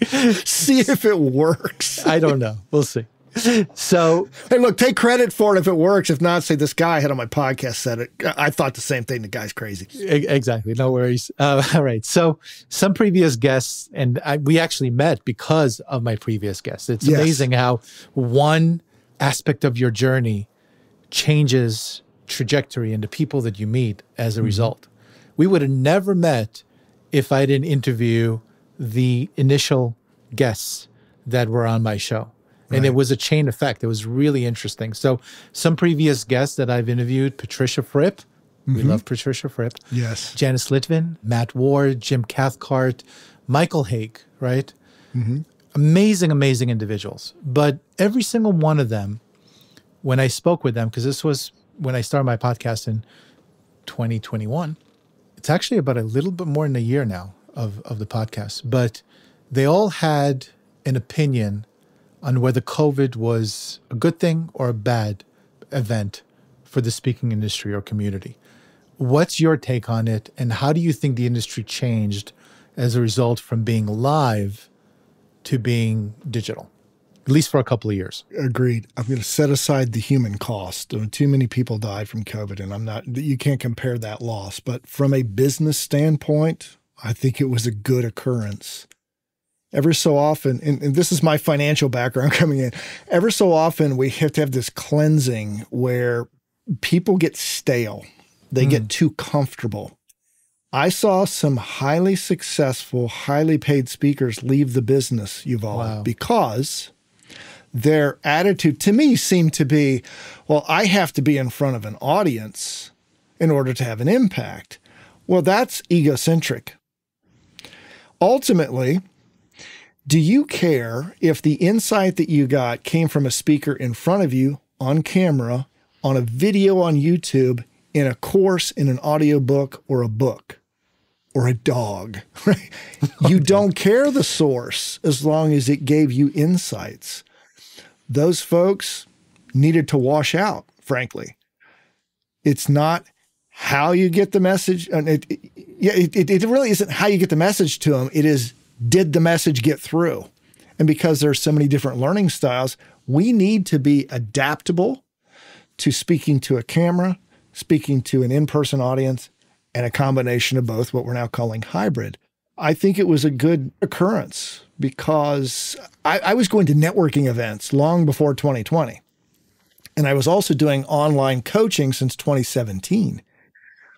see if it works. I don't know. We'll see so hey, look, take credit for it if it works. If not, say this guy I had on my podcast said it. I thought the same thing. The guy's crazy. Exactly. No worries. Uh, all right. So some previous guests, and I, we actually met because of my previous guests. It's yes. amazing how one aspect of your journey changes trajectory and the people that you meet as a mm-hmm. result. We would have never met if I didn't interview the initial guests that were on my show. And right. it was a chain effect. It was really interesting. So, some previous guests that I've interviewed Patricia Fripp. Mm-hmm. We love Patricia Fripp. Yes. Janice Litvin, Matt Ward, Jim Cathcart, Michael Hauge, right? Mm-hmm. Amazing, amazing individuals. But every single one of them, when I spoke with them, because this was when I started my podcast in 2021, it's actually about a little bit more than a year now of, of the podcast, but they all had an opinion on whether COVID was a good thing or a bad event for the speaking industry or community. What's your take on it, and how do you think the industry changed as a result from being live to being digital? At least for a couple of years. Agreed. I'm going to set aside the human cost. Too many people died from COVID, and I'm not, you can't compare that loss. But from a business standpoint, I think it was a good occurrence ever so often, and, and, this is my financial background coming in, ever so often we have to have this cleansing where people get stale, they mm. get too comfortable. I saw some highly successful, highly paid speakers leave the business, Yuval, wow. because their attitude to me seemed to be, well, I have to be in front of an audience in order to have an impact. Well, that's egocentric. Ultimately, do you care if the insight that you got came from a speaker in front of you on camera, on a video on YouTube, in a course, in an audiobook, or a book, or a dog? Right? you don't care the source as long as it gave you insights. Those folks needed to wash out, frankly. It's not how you get the message. And it, it, it, it really isn't how you get the message to them. It is did the message get through? And because there's so many different learning styles, we need to be adaptable to speaking to a camera, speaking to an in person audience, and a combination of both, what we're now calling hybrid. I think it was a good occurrence because I, I, was going to networking events long before 2020. And I was also doing online coaching since 2017.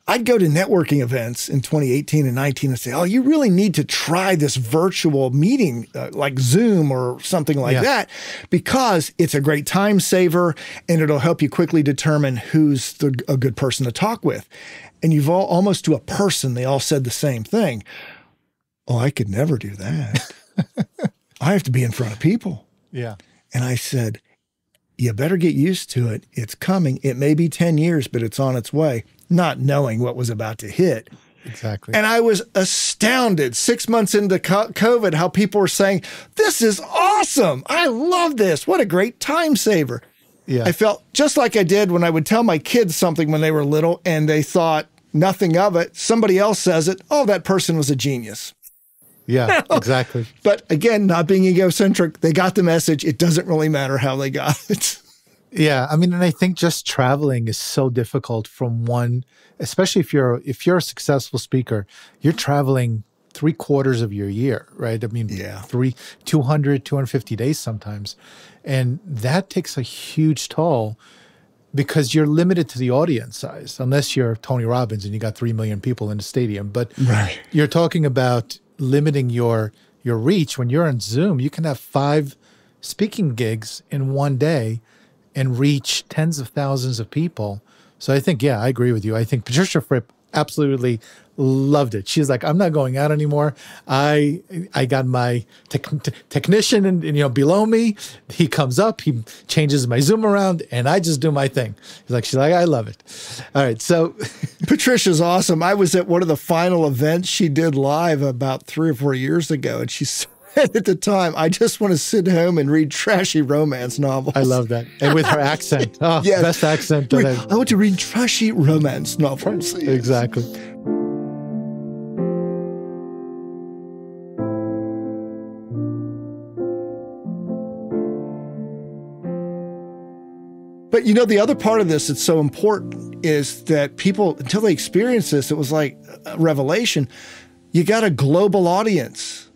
I'd go to networking events in 2018 and 19 and say, "Oh, you really need to try this virtual meeting uh, like Zoom or something like yeah. that because it's a great time saver and it'll help you quickly determine who's the, a good person to talk with." And Yuval almost to a person, they all said the same thing. Oh, I could never do that. I have to be in front of people. Yeah. And I said, You better get used to it. It's coming. It may be 10 years, but it's on its way, not knowing what was about to hit. Exactly. And I was astounded six months into COVID how people were saying, This is awesome. I love this. What a great time saver. yeah. I felt just like I did when I would tell my kids something when they were little and they thought nothing of it. Somebody else says it. Oh, that person was a genius. yeah. Exactly. But again, not being egocentric, they got the message. It doesn't really matter how they got it. Yeah, I mean, and I think just traveling is so difficult from one, especially if you're if you're a successful speaker, you're traveling three quarters of your year, right? I mean, Yeah. three, 200, 250 days sometimes. And that takes a huge toll because you're limited to the audience size, unless you're Tony Robbins and you got 3 million people in the stadium. But Right. you're talking about limiting your your reach when you're on Zoom. You can have five speaking gigs in one day and reach tens of thousands of people. So I think, yeah, I agree with you. I think Patricia Fripp absolutely loved it. She's like, I'm not going out anymore. I I got my tech, t- technician and you know below me. He comes up, he changes my Zoom around, and I just do my thing. He's like, she's like, I love it. All right, so Patricia's awesome. I was at one of the final events she did live about three or four years ago, and she said at the time, I just want to sit home and read trashy romance novels. I love that, and with her accent, oh, Yes. best accent that I've I want to read trashy romance novels. Exactly. But you know, the other part of this that's so important is that people, until they experience this, it was like a revelation. You got a global audience.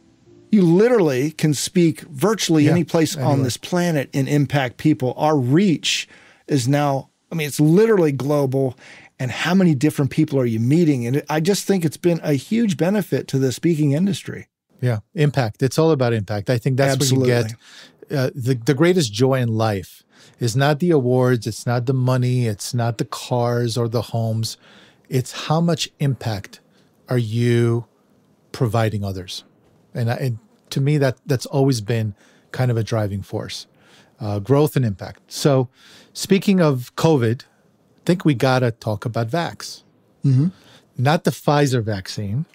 You literally can speak virtually Yeah, any place on this planet and impact people. Our reach is now, I mean, it's literally global. And how many different people are you meeting? And I just think it's been a huge benefit to the speaking industry. Yeah, impact. It's all about impact. I think that's what you get. Uh, the the greatest joy in life is not the awards, it's not the money, it's not the cars or the homes. It's how much impact are you providing others, and, I, and to me that that's always been kind of a driving force, uh, growth and impact. So, speaking of COVID, I think we gotta talk about Vax, not the Pfizer vaccine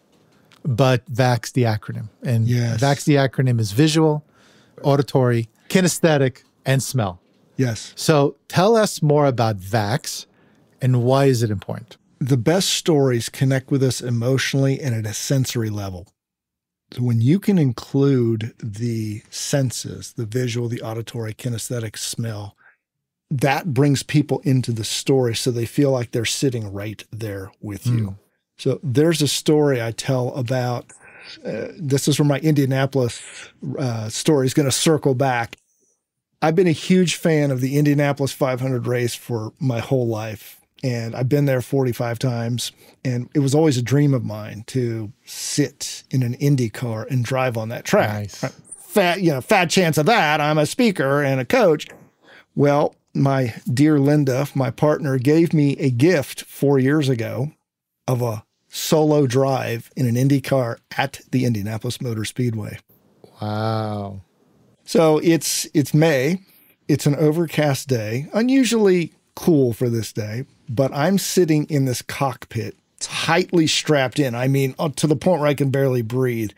but VAX, the acronym. And Yes. VAX, the acronym is visual, auditory, kinesthetic, and smell. Yes. So tell us more about VAX and why is it important? the best stories connect with us emotionally and at a sensory level. So when you can include the senses, the visual, the auditory, kinesthetic, smell, that brings people into the story so they feel like they're sitting right there with you. So there's a story I tell about. Uh, this is where my Indianapolis uh, story is going to circle back. I've been a huge fan of the Indianapolis 500 race for my whole life. And I've been there 45 times. And it was always a dream of mine to sit in an Indy car and drive on that track. Nice. Fat, you know, fat chance of that. I'm a speaker and a coach. Well, my dear Linda, my partner, gave me a gift four years ago of a solo drive in an Indy car at the Indianapolis Motor Speedway. Wow. So it's it's May. It's an overcast day, unusually cool for this day, but I'm sitting in this cockpit tightly strapped in. I mean, up to the point where I can barely breathe.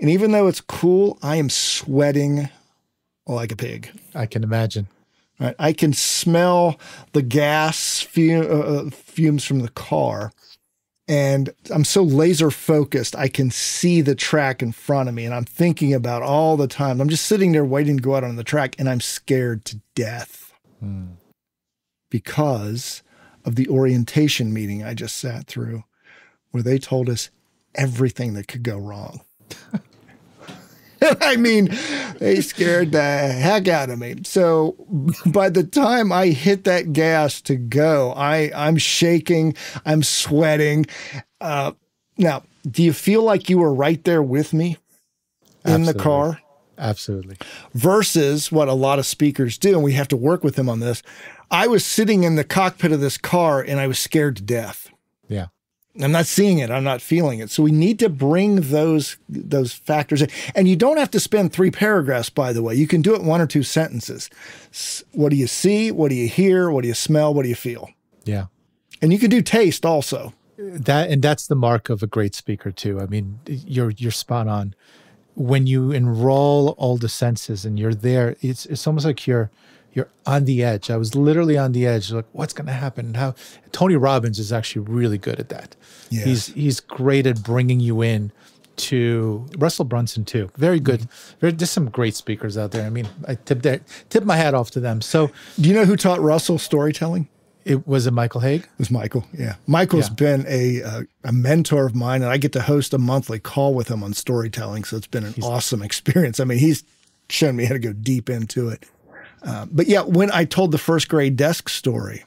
And even though it's cool, I am sweating like a pig. I can imagine. Right? I can smell the gas uh, uh, fumes from the car. And I'm so laser focused, I can see the track in front of me. And I'm thinking about all the time. I'm just sitting there waiting to go out on the track, and I'm scared to death hmm. because of the orientation meeting I just sat through, where they told us everything that could go wrong. I mean, they scared the heck out of me. So by the time I hit that gas to go, I I'm shaking, I'm sweating. Uh, now, do you feel like you were right there with me in the car? Absolutely. versus what a lot of speakers do, and we have to work with them on this. I was sitting in the cockpit of this car and I was scared to death. Yeah. I'm not seeing it. I'm not feeling it. So we need to bring those those factors in. And you don't have to spend three paragraphs, by the way. You can do it one or two sentences. What do you see? What do you hear? What do you smell? What do you feel? Yeah. And you can do taste also. That and that's the mark of a great speaker too. I mean, you're you're spot on. When you enroll all the senses and you're there, it's it's almost like you're you're on the edge. I was literally on the edge, like what's going to happen? How Tony Robbins is actually really good at that. Yes. He's he's great at bringing you in to Russell Brunson too. Very good. Mm-hmm. Very, there's some great speakers out there. I mean, I tip their, tip my hat off to them. So, do you know who taught Russell storytelling? It was it Michael Hauge. It was Michael. Yeah, Michael's yeah. been a, a, a mentor of mine, and I get to host a monthly call with him on storytelling. So it's been an he's, awesome experience. I mean, he's shown me how to go deep into it. Uh, but yeah, when I told the first grade desk story,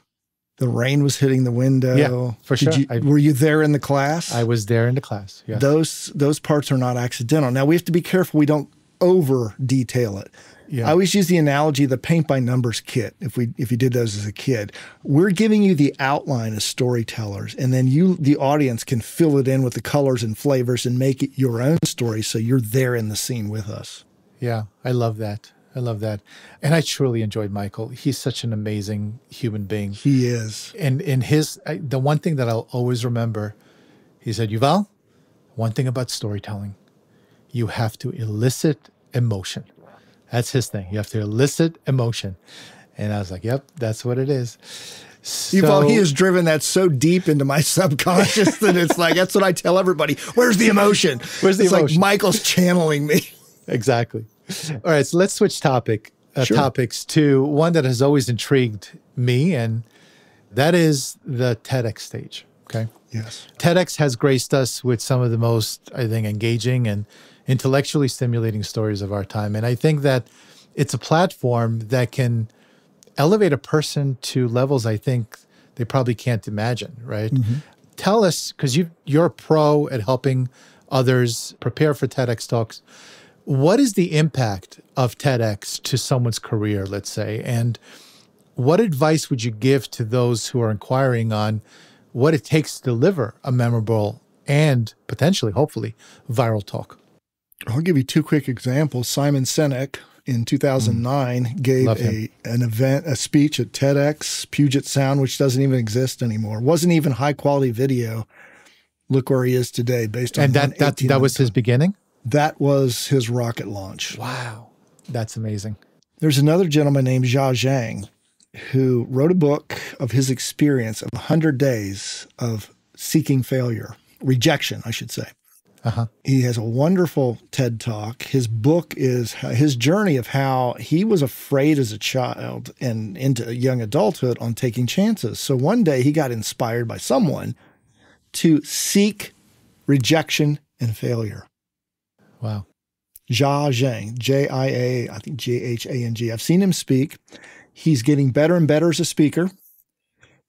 the rain was hitting the window. Yeah, for sure. You, I, were you there in the class? I was there in the class. Yeah. Those those parts are not accidental. Now we have to be careful we don't over detail it. Yeah. I always use the analogy of the paint by numbers kit. If we if you did those as a kid, we're giving you the outline as storytellers, and then you the audience can fill it in with the colors and flavors and make it your own story. So you're there in the scene with us. Yeah, I love that. I love that, and I truly enjoyed Michael. He's such an amazing human being. He is. And in his I, the one thing that I'll always remember, he said, "Yuval, one thing about storytelling, you have to elicit emotion." That's his thing. You have to elicit emotion. And I was like, yep, that's what it is. So, he has driven that so deep into my subconscious that it's like that's what I tell everybody. Where's the emotion? Where's the it's emotion? like Michael's channeling me. exactly. All right, so let's switch topic uh, sure. topics to one that has always intrigued me, and that is the TEDx stage. Okay. Yes. TEDx has graced us with some of the most, I think, engaging and intellectually stimulating stories of our time. And I think that it's a platform that can elevate a person to levels I think they probably can't imagine, right? Mm-hmm. Tell us, because you you're a pro at helping others prepare for TEDx talks. What is the impact of TEDx to someone's career, let's say? And what advice would you give to those who are inquiring on what it takes to deliver a memorable and potentially, hopefully, viral talk? I'll give you two quick examples. Simon Sinek in 2009 mm. gave a an event, a speech at TEDx Puget Sound, which doesn't even exist anymore. wasn't even high quality video. Look where he is today, based on and that that that was his beginning. That was his rocket launch. Wow, that's amazing. There's another gentleman named Jia Jiang who wrote a book of his experience of 100 days of seeking failure, rejection, I should say. Uh-huh. He has a wonderful TED talk. His book is his journey of how he was afraid as a child and into young adulthood on taking chances. So one day he got inspired by someone to seek rejection and failure. Wow. Jia Jiang, J I A, I think J H A N G. I've seen him speak. He's getting better and better as a speaker.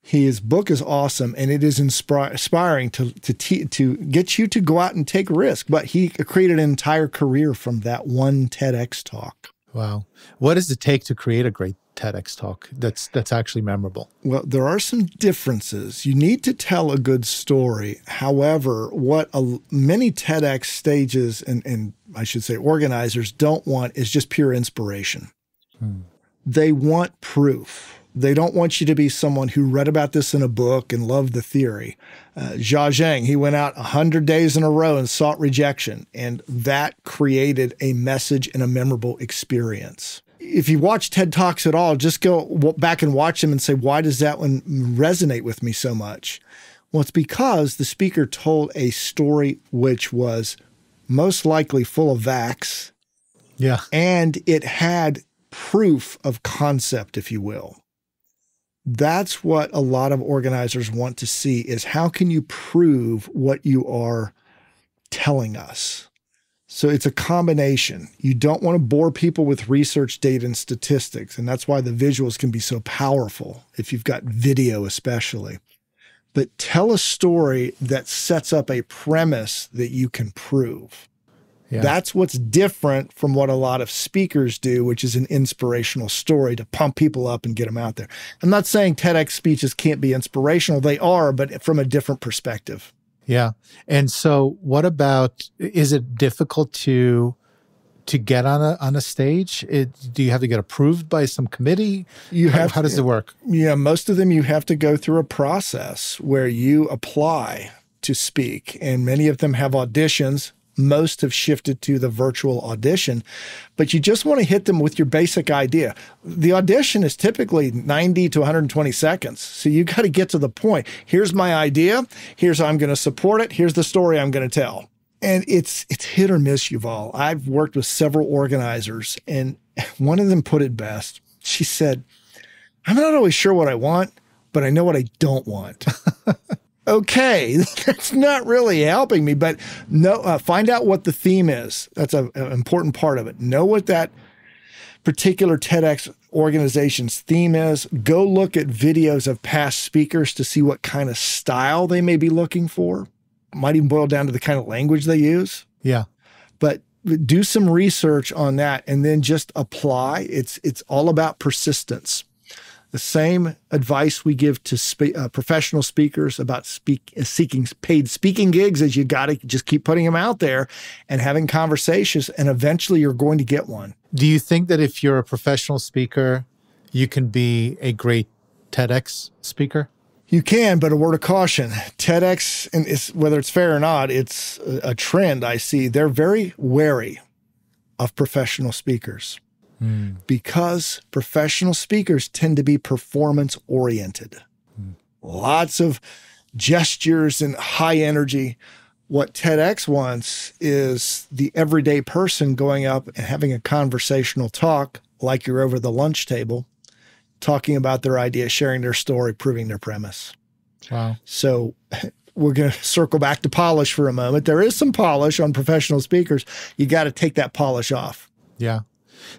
His book is awesome, and it is inspiring to to to get you to go out and take a risk. But he created an entire career from that one TEDx talk. Wow, what does it take to create a great TEDx talk that's that's actually memorable? Well, there are some differences. You need to tell a good story. However, what a, many TEDx stages and, and I should say organizers don't want is just pure inspiration. Hmm. They want proof they don't want you to be someone who read about this in a book and loved the theory. Uh, Jiang, he went out 100 days in a row and sought rejection, and that created a message and a memorable experience. If you watch TED Talks at all, just go back and watch them and say, why does that one resonate with me so much? Well, it's because the speaker told a story which was most likely full of vax. Yeah. And it had proof of concept, if you will. That's what a lot of organizers want to see is how can you prove what you are telling us? So it's a combination. You don't want to bore people with research data and statistics and that's why the visuals can be so powerful if you've got video especially. But tell a story that sets up a premise that you can prove yeah. That's what's different from what a lot of speakers do, which is an inspirational story to pump people up and get them out there. I'm not saying TEDx speeches can't be inspirational, they are, but from a different perspective. Yeah. And so what about is it difficult to to get on a on a stage? It, do you have to get approved by some committee? You have How- have how, does it work? Yeah, most of them you have to go through a process where you apply to speak, and many of them have auditions. Most have shifted to the virtual audition, but you just want to hit them with your basic idea. The audition is typically 90 to 120 seconds. So you got to get to the point. Here's my idea. Here's how I'm going to support it. Here's the story I'm going to tell. And it's it's hit or miss, Yuval. I've worked with several organizers, and one of them put it best. She said, I'm not always sure what I want, but I know what I don't want. okay, that's not really helping me, but no, uh, find out what the theme is. That's an important part of it. Know what that particular TEDx organization's theme is. Go look at videos of past speakers to see what kind of style they may be looking for. Might even boil down to the kind of language they use Yeah. but do some research on that and then just apply it's it's all about persistence the same advice we give to spe- uh, professional speakers about speak, uh, seeking paid speaking gigs is you got to just keep putting them out there and having conversations and eventually you're going to get one Do you think that if you're a professional speaker, you can be a great TEDx speaker? You can, but a word of caution: TEDx, and it's, whether it's fair or not, it's a, a trend I see. They're very wary of professional speakers Hmm. because professional speakers tend to be performance oriented. Hmm. Lots of gestures and high energy. What TEDx wants is the everyday person going up and having a conversational talk like you're over the lunch table talking about their idea, sharing their story, proving their premise. Wow. So we're going to circle back to polish for a moment. There is some polish on professional speakers. You got to take that polish off. Yeah.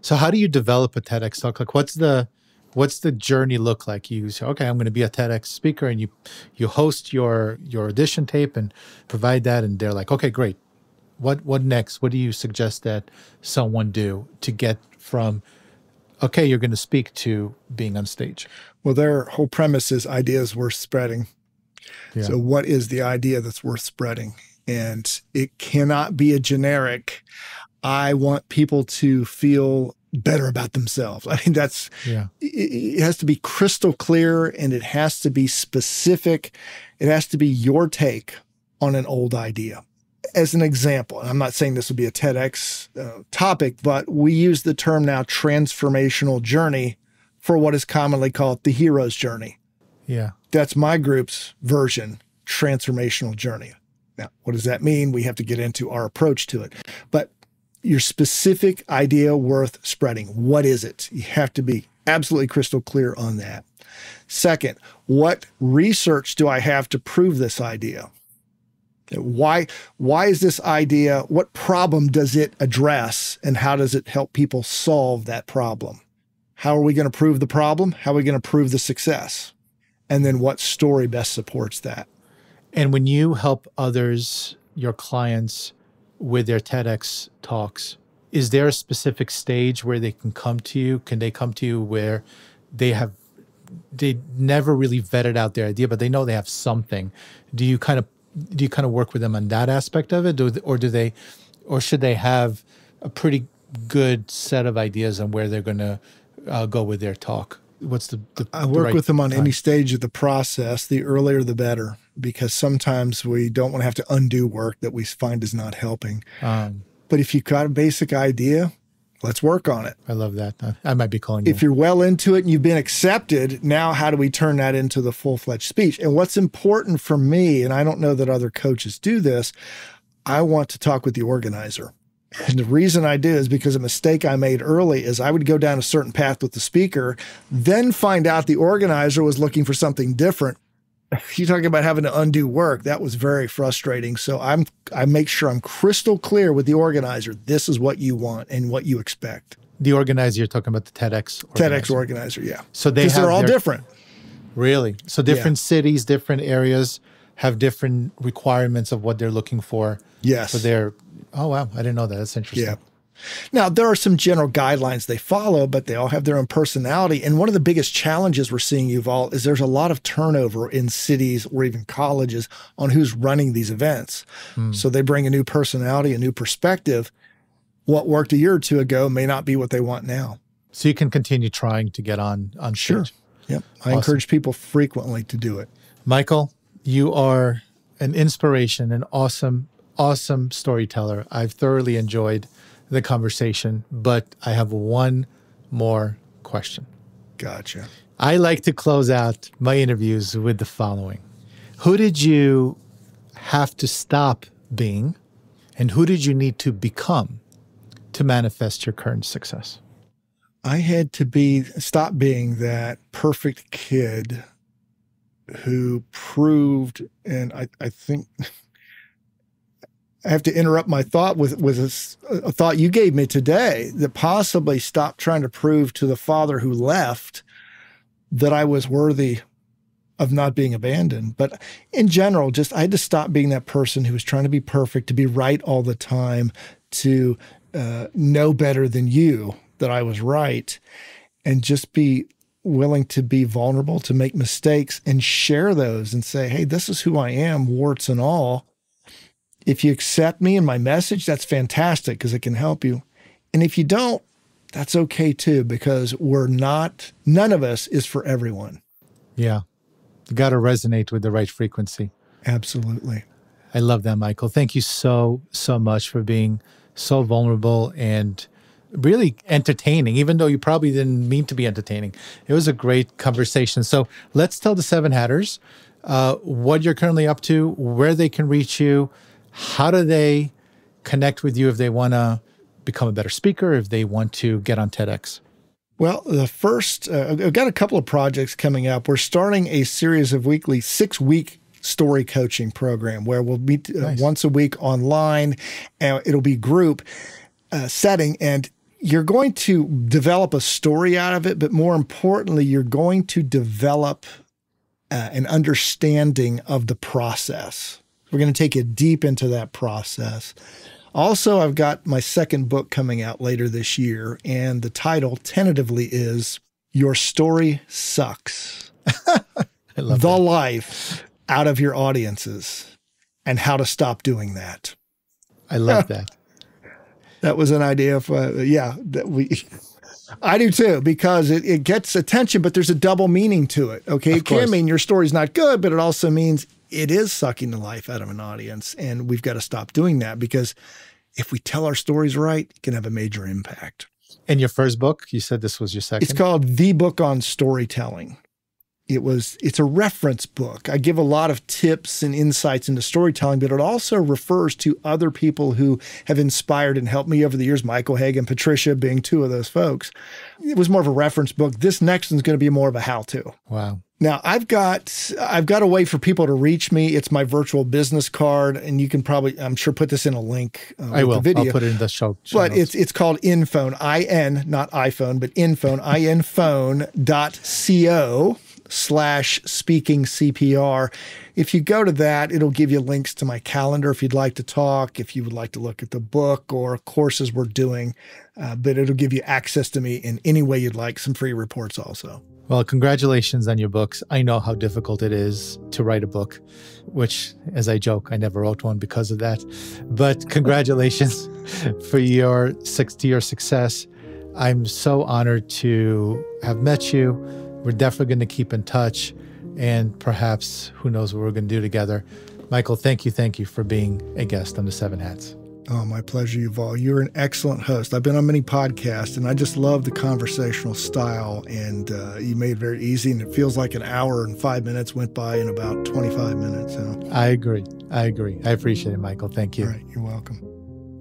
So how do you develop a TEDx talk? Like what's the what's the journey look like? You say, okay, I'm going to be a TEDx speaker and you you host your your audition tape and provide that and they're like, okay, great. What what next? What do you suggest that someone do to get from okay, you're going to speak to being on stage? Well, their whole premise is ideas worth spreading. Yeah. So, what is the idea that's worth spreading? And it cannot be a generic, I want people to feel better about themselves. I mean, that's Yeah. it it has to be crystal clear and it has to be specific. It has to be your take on an old idea. As an example, and I'm not saying this would be a TEDx uh, topic, but we use the term now transformational journey for what is commonly called the hero's journey. Yeah. That's my group's version, transformational journey. Now, what does that mean? We have to get into our approach to it. But your specific idea worth spreading. What is it? You have to be absolutely crystal clear on that. Second, what research do I have to prove this idea? Why why is this idea what problem does it address and how does it help people solve that problem? How are we going to prove the problem? How are we going to prove the success? And then what story best supports that? And when you help others, your clients, with their TEDx talks, is there a specific stage where they can come to you? Can they come to you where they have they never really vetted out their idea, but they know they have something? Do you kind of do you kind of work with them on that aspect of it, or do they, or should they have a pretty good set of ideas on where they're going to uh, go with their talk? What's the, the I the work right with them on time? any stage of the process. The earlier, the better, because sometimes we don't want to have to undo work that we find is not helping. Um, But if you've got a basic idea, let's work on it. I love that. I, I might be calling you. If you're well into it and you've been accepted, now how do we turn that into the full fledged speech? And what's important for me, and I don't know that other coaches do this, I want to talk with the organizer. And the reason I do is because a mistake I made early is I would go down a certain path with the speaker, then find out the organizer was looking for something different. You're talking about having to undo work. That was very frustrating. So I'm I make sure I'm crystal clear with the organizer. This is what you want and what you expect. The organizer, you're talking about the TEDx. TEDx organizer. organizer, yeah. So they they're all their- different. Really? So different cities, different areas have different requirements of what they're looking for. Yes. for they're. Oh wow, I didn't know that. That's interesting. Yeah. Now, there are some general guidelines they follow, but they all have their own personality. And one of the biggest challenges we're seeing, Yuval, is there's a lot of turnover in cities or even colleges on who's running these events. Mm. So they bring a new personality, a new perspective. What worked a year or two ago may not be what they want now. So you can continue trying to get on on sure. Stage. Yep. I awesome. encourage people frequently to do it. Michael, you are an inspiration, an awesome, awesome storyteller. I've thoroughly enjoyed the conversation, but I have one more question. Gotcha. I like to close out my interviews with the following Who did you have to stop being, and who did you need to become to manifest your current success? I had to be stop being that perfect kid who proved, and I, I think I have to interrupt my thought with with a, a, thought you gave me today that possibly stop trying to prove to the father who left that I was worthy of not being abandoned. But in general, just I had to stop being that person who was trying to be perfect, to be right all the time, to uh, know better than you that I was right, and just be willing to be vulnerable, to make mistakes and share those and say, hey, this is who I am, warts and all if you accept me and my message, that's fantastic because it can help you. And if you don't, that's okay too, because we're not, none of us is for everyone. Yeah. You got to resonate with the right frequency. Absolutely. I love that, Michael. Thank you so, so much for being so vulnerable and really entertaining, even though you probably didn't mean to be entertaining. It was a great conversation. So let's tell the Seven Hatters uh, what you're currently up to, where they can reach you, how do they connect with you if they want to become a better speaker, if they want to get on TEDx? Well, the first, uh, I've got a couple of projects coming up. We're starting a series of weekly, six week story coaching program where we'll meet uh, nice. once a week online and it'll be group uh, setting. And you're going to develop a story out of it, but more importantly, you're going to develop uh, an understanding of the process. We're going to take you deep into that process. Also, I've got my second book coming out later this year, and the title tentatively is Your Story Sucks. the that. life out of your audiences and how to stop doing that. I love that. that was an idea of, uh, yeah, that we. I do too, because it, it gets attention, but there's a double meaning to it. Okay. Of it can mean your story's not good, but it also means it is sucking the life out of an audience. And we've got to stop doing that because if we tell our stories right, it can have a major impact. In your first book, you said this was your second? It's called The Book on Storytelling. It was it's a reference book. I give a lot of tips and insights into storytelling, but it also refers to other people who have inspired and helped me over the years, Michael Hagan, Patricia being two of those folks. It was more of a reference book. This next one's going to be more of a how-to. Wow. Now I've got I've got a way for people to reach me. It's my virtual business card, and you can probably I'm sure put this in a link. Uh, I will. video. I'll put it in the show. show but notes. it's it's called Infone. I N not iPhone, but Infone. I N phone dot co slash speaking CPR. If you go to that, it'll give you links to my calendar if you'd like to talk, if you would like to look at the book or courses we're doing. Uh, but it'll give you access to me in any way you'd like. Some free reports also. Well, congratulations on your books. I know how difficult it is to write a book, which, as I joke, I never wrote one because of that. But congratulations for your 60 year success. I'm so honored to have met you. We're definitely going to keep in touch, and perhaps who knows what we're going to do together. Michael, thank you, thank you for being a guest on the Seven Hats. Oh, my pleasure, Yuval. You're an excellent host. I've been on many podcasts, and I just love the conversational style. And uh, you made it very easy, and it feels like an hour and five minutes went by in about 25 minutes. I agree. I agree. I appreciate it, Michael. Thank you. All right, you're welcome.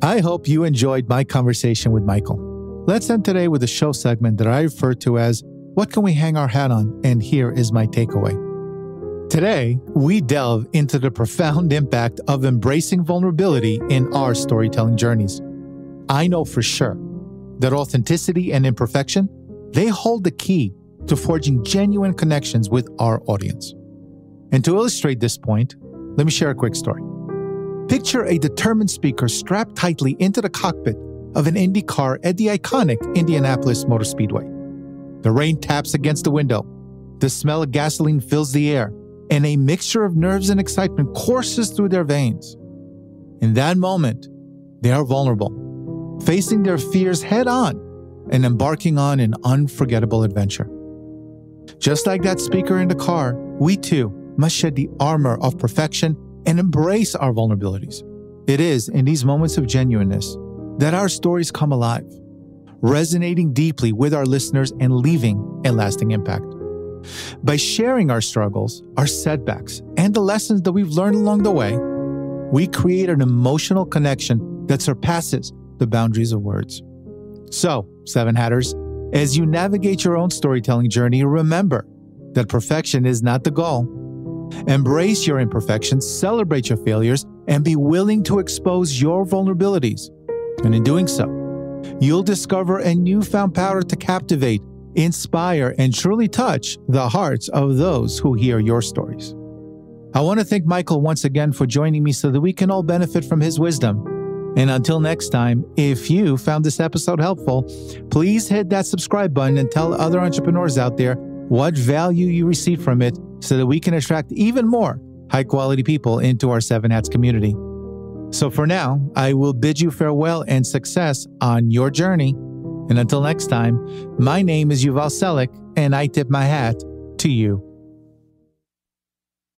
I hope you enjoyed my conversation with Michael. Let's end today with a show segment that I refer to as "What Can We Hang Our Hat On?" And here is my takeaway. Today, we delve into the profound impact of embracing vulnerability in our storytelling journeys. I know for sure that authenticity and imperfection, they hold the key to forging genuine connections with our audience. And to illustrate this point, let me share a quick story. Picture a determined speaker strapped tightly into the cockpit of an Indy car at the iconic Indianapolis Motor Speedway. The rain taps against the window. The smell of gasoline fills the air, and a mixture of nerves and excitement courses through their veins. In that moment, they are vulnerable, facing their fears head on and embarking on an unforgettable adventure. Just like that speaker in the car, we too must shed the armor of perfection and embrace our vulnerabilities. It is in these moments of genuineness that our stories come alive, resonating deeply with our listeners and leaving a lasting impact. By sharing our struggles, our setbacks, and the lessons that we've learned along the way, we create an emotional connection that surpasses the boundaries of words. So, Seven Hatters, as you navigate your own storytelling journey, remember that perfection is not the goal. Embrace your imperfections, celebrate your failures, and be willing to expose your vulnerabilities. And in doing so, you'll discover a newfound power to captivate, inspire, and truly touch the hearts of those who hear your stories. I want to thank Michael once again for joining me so that we can all benefit from his wisdom. And until next time, if you found this episode helpful, please hit that subscribe button and tell other entrepreneurs out there what value you receive from it so that we can attract even more high quality people into our Seven Hats community. So for now, I will bid you farewell and success on your journey. And until next time, my name is Yuval Selik, and I tip my hat to you.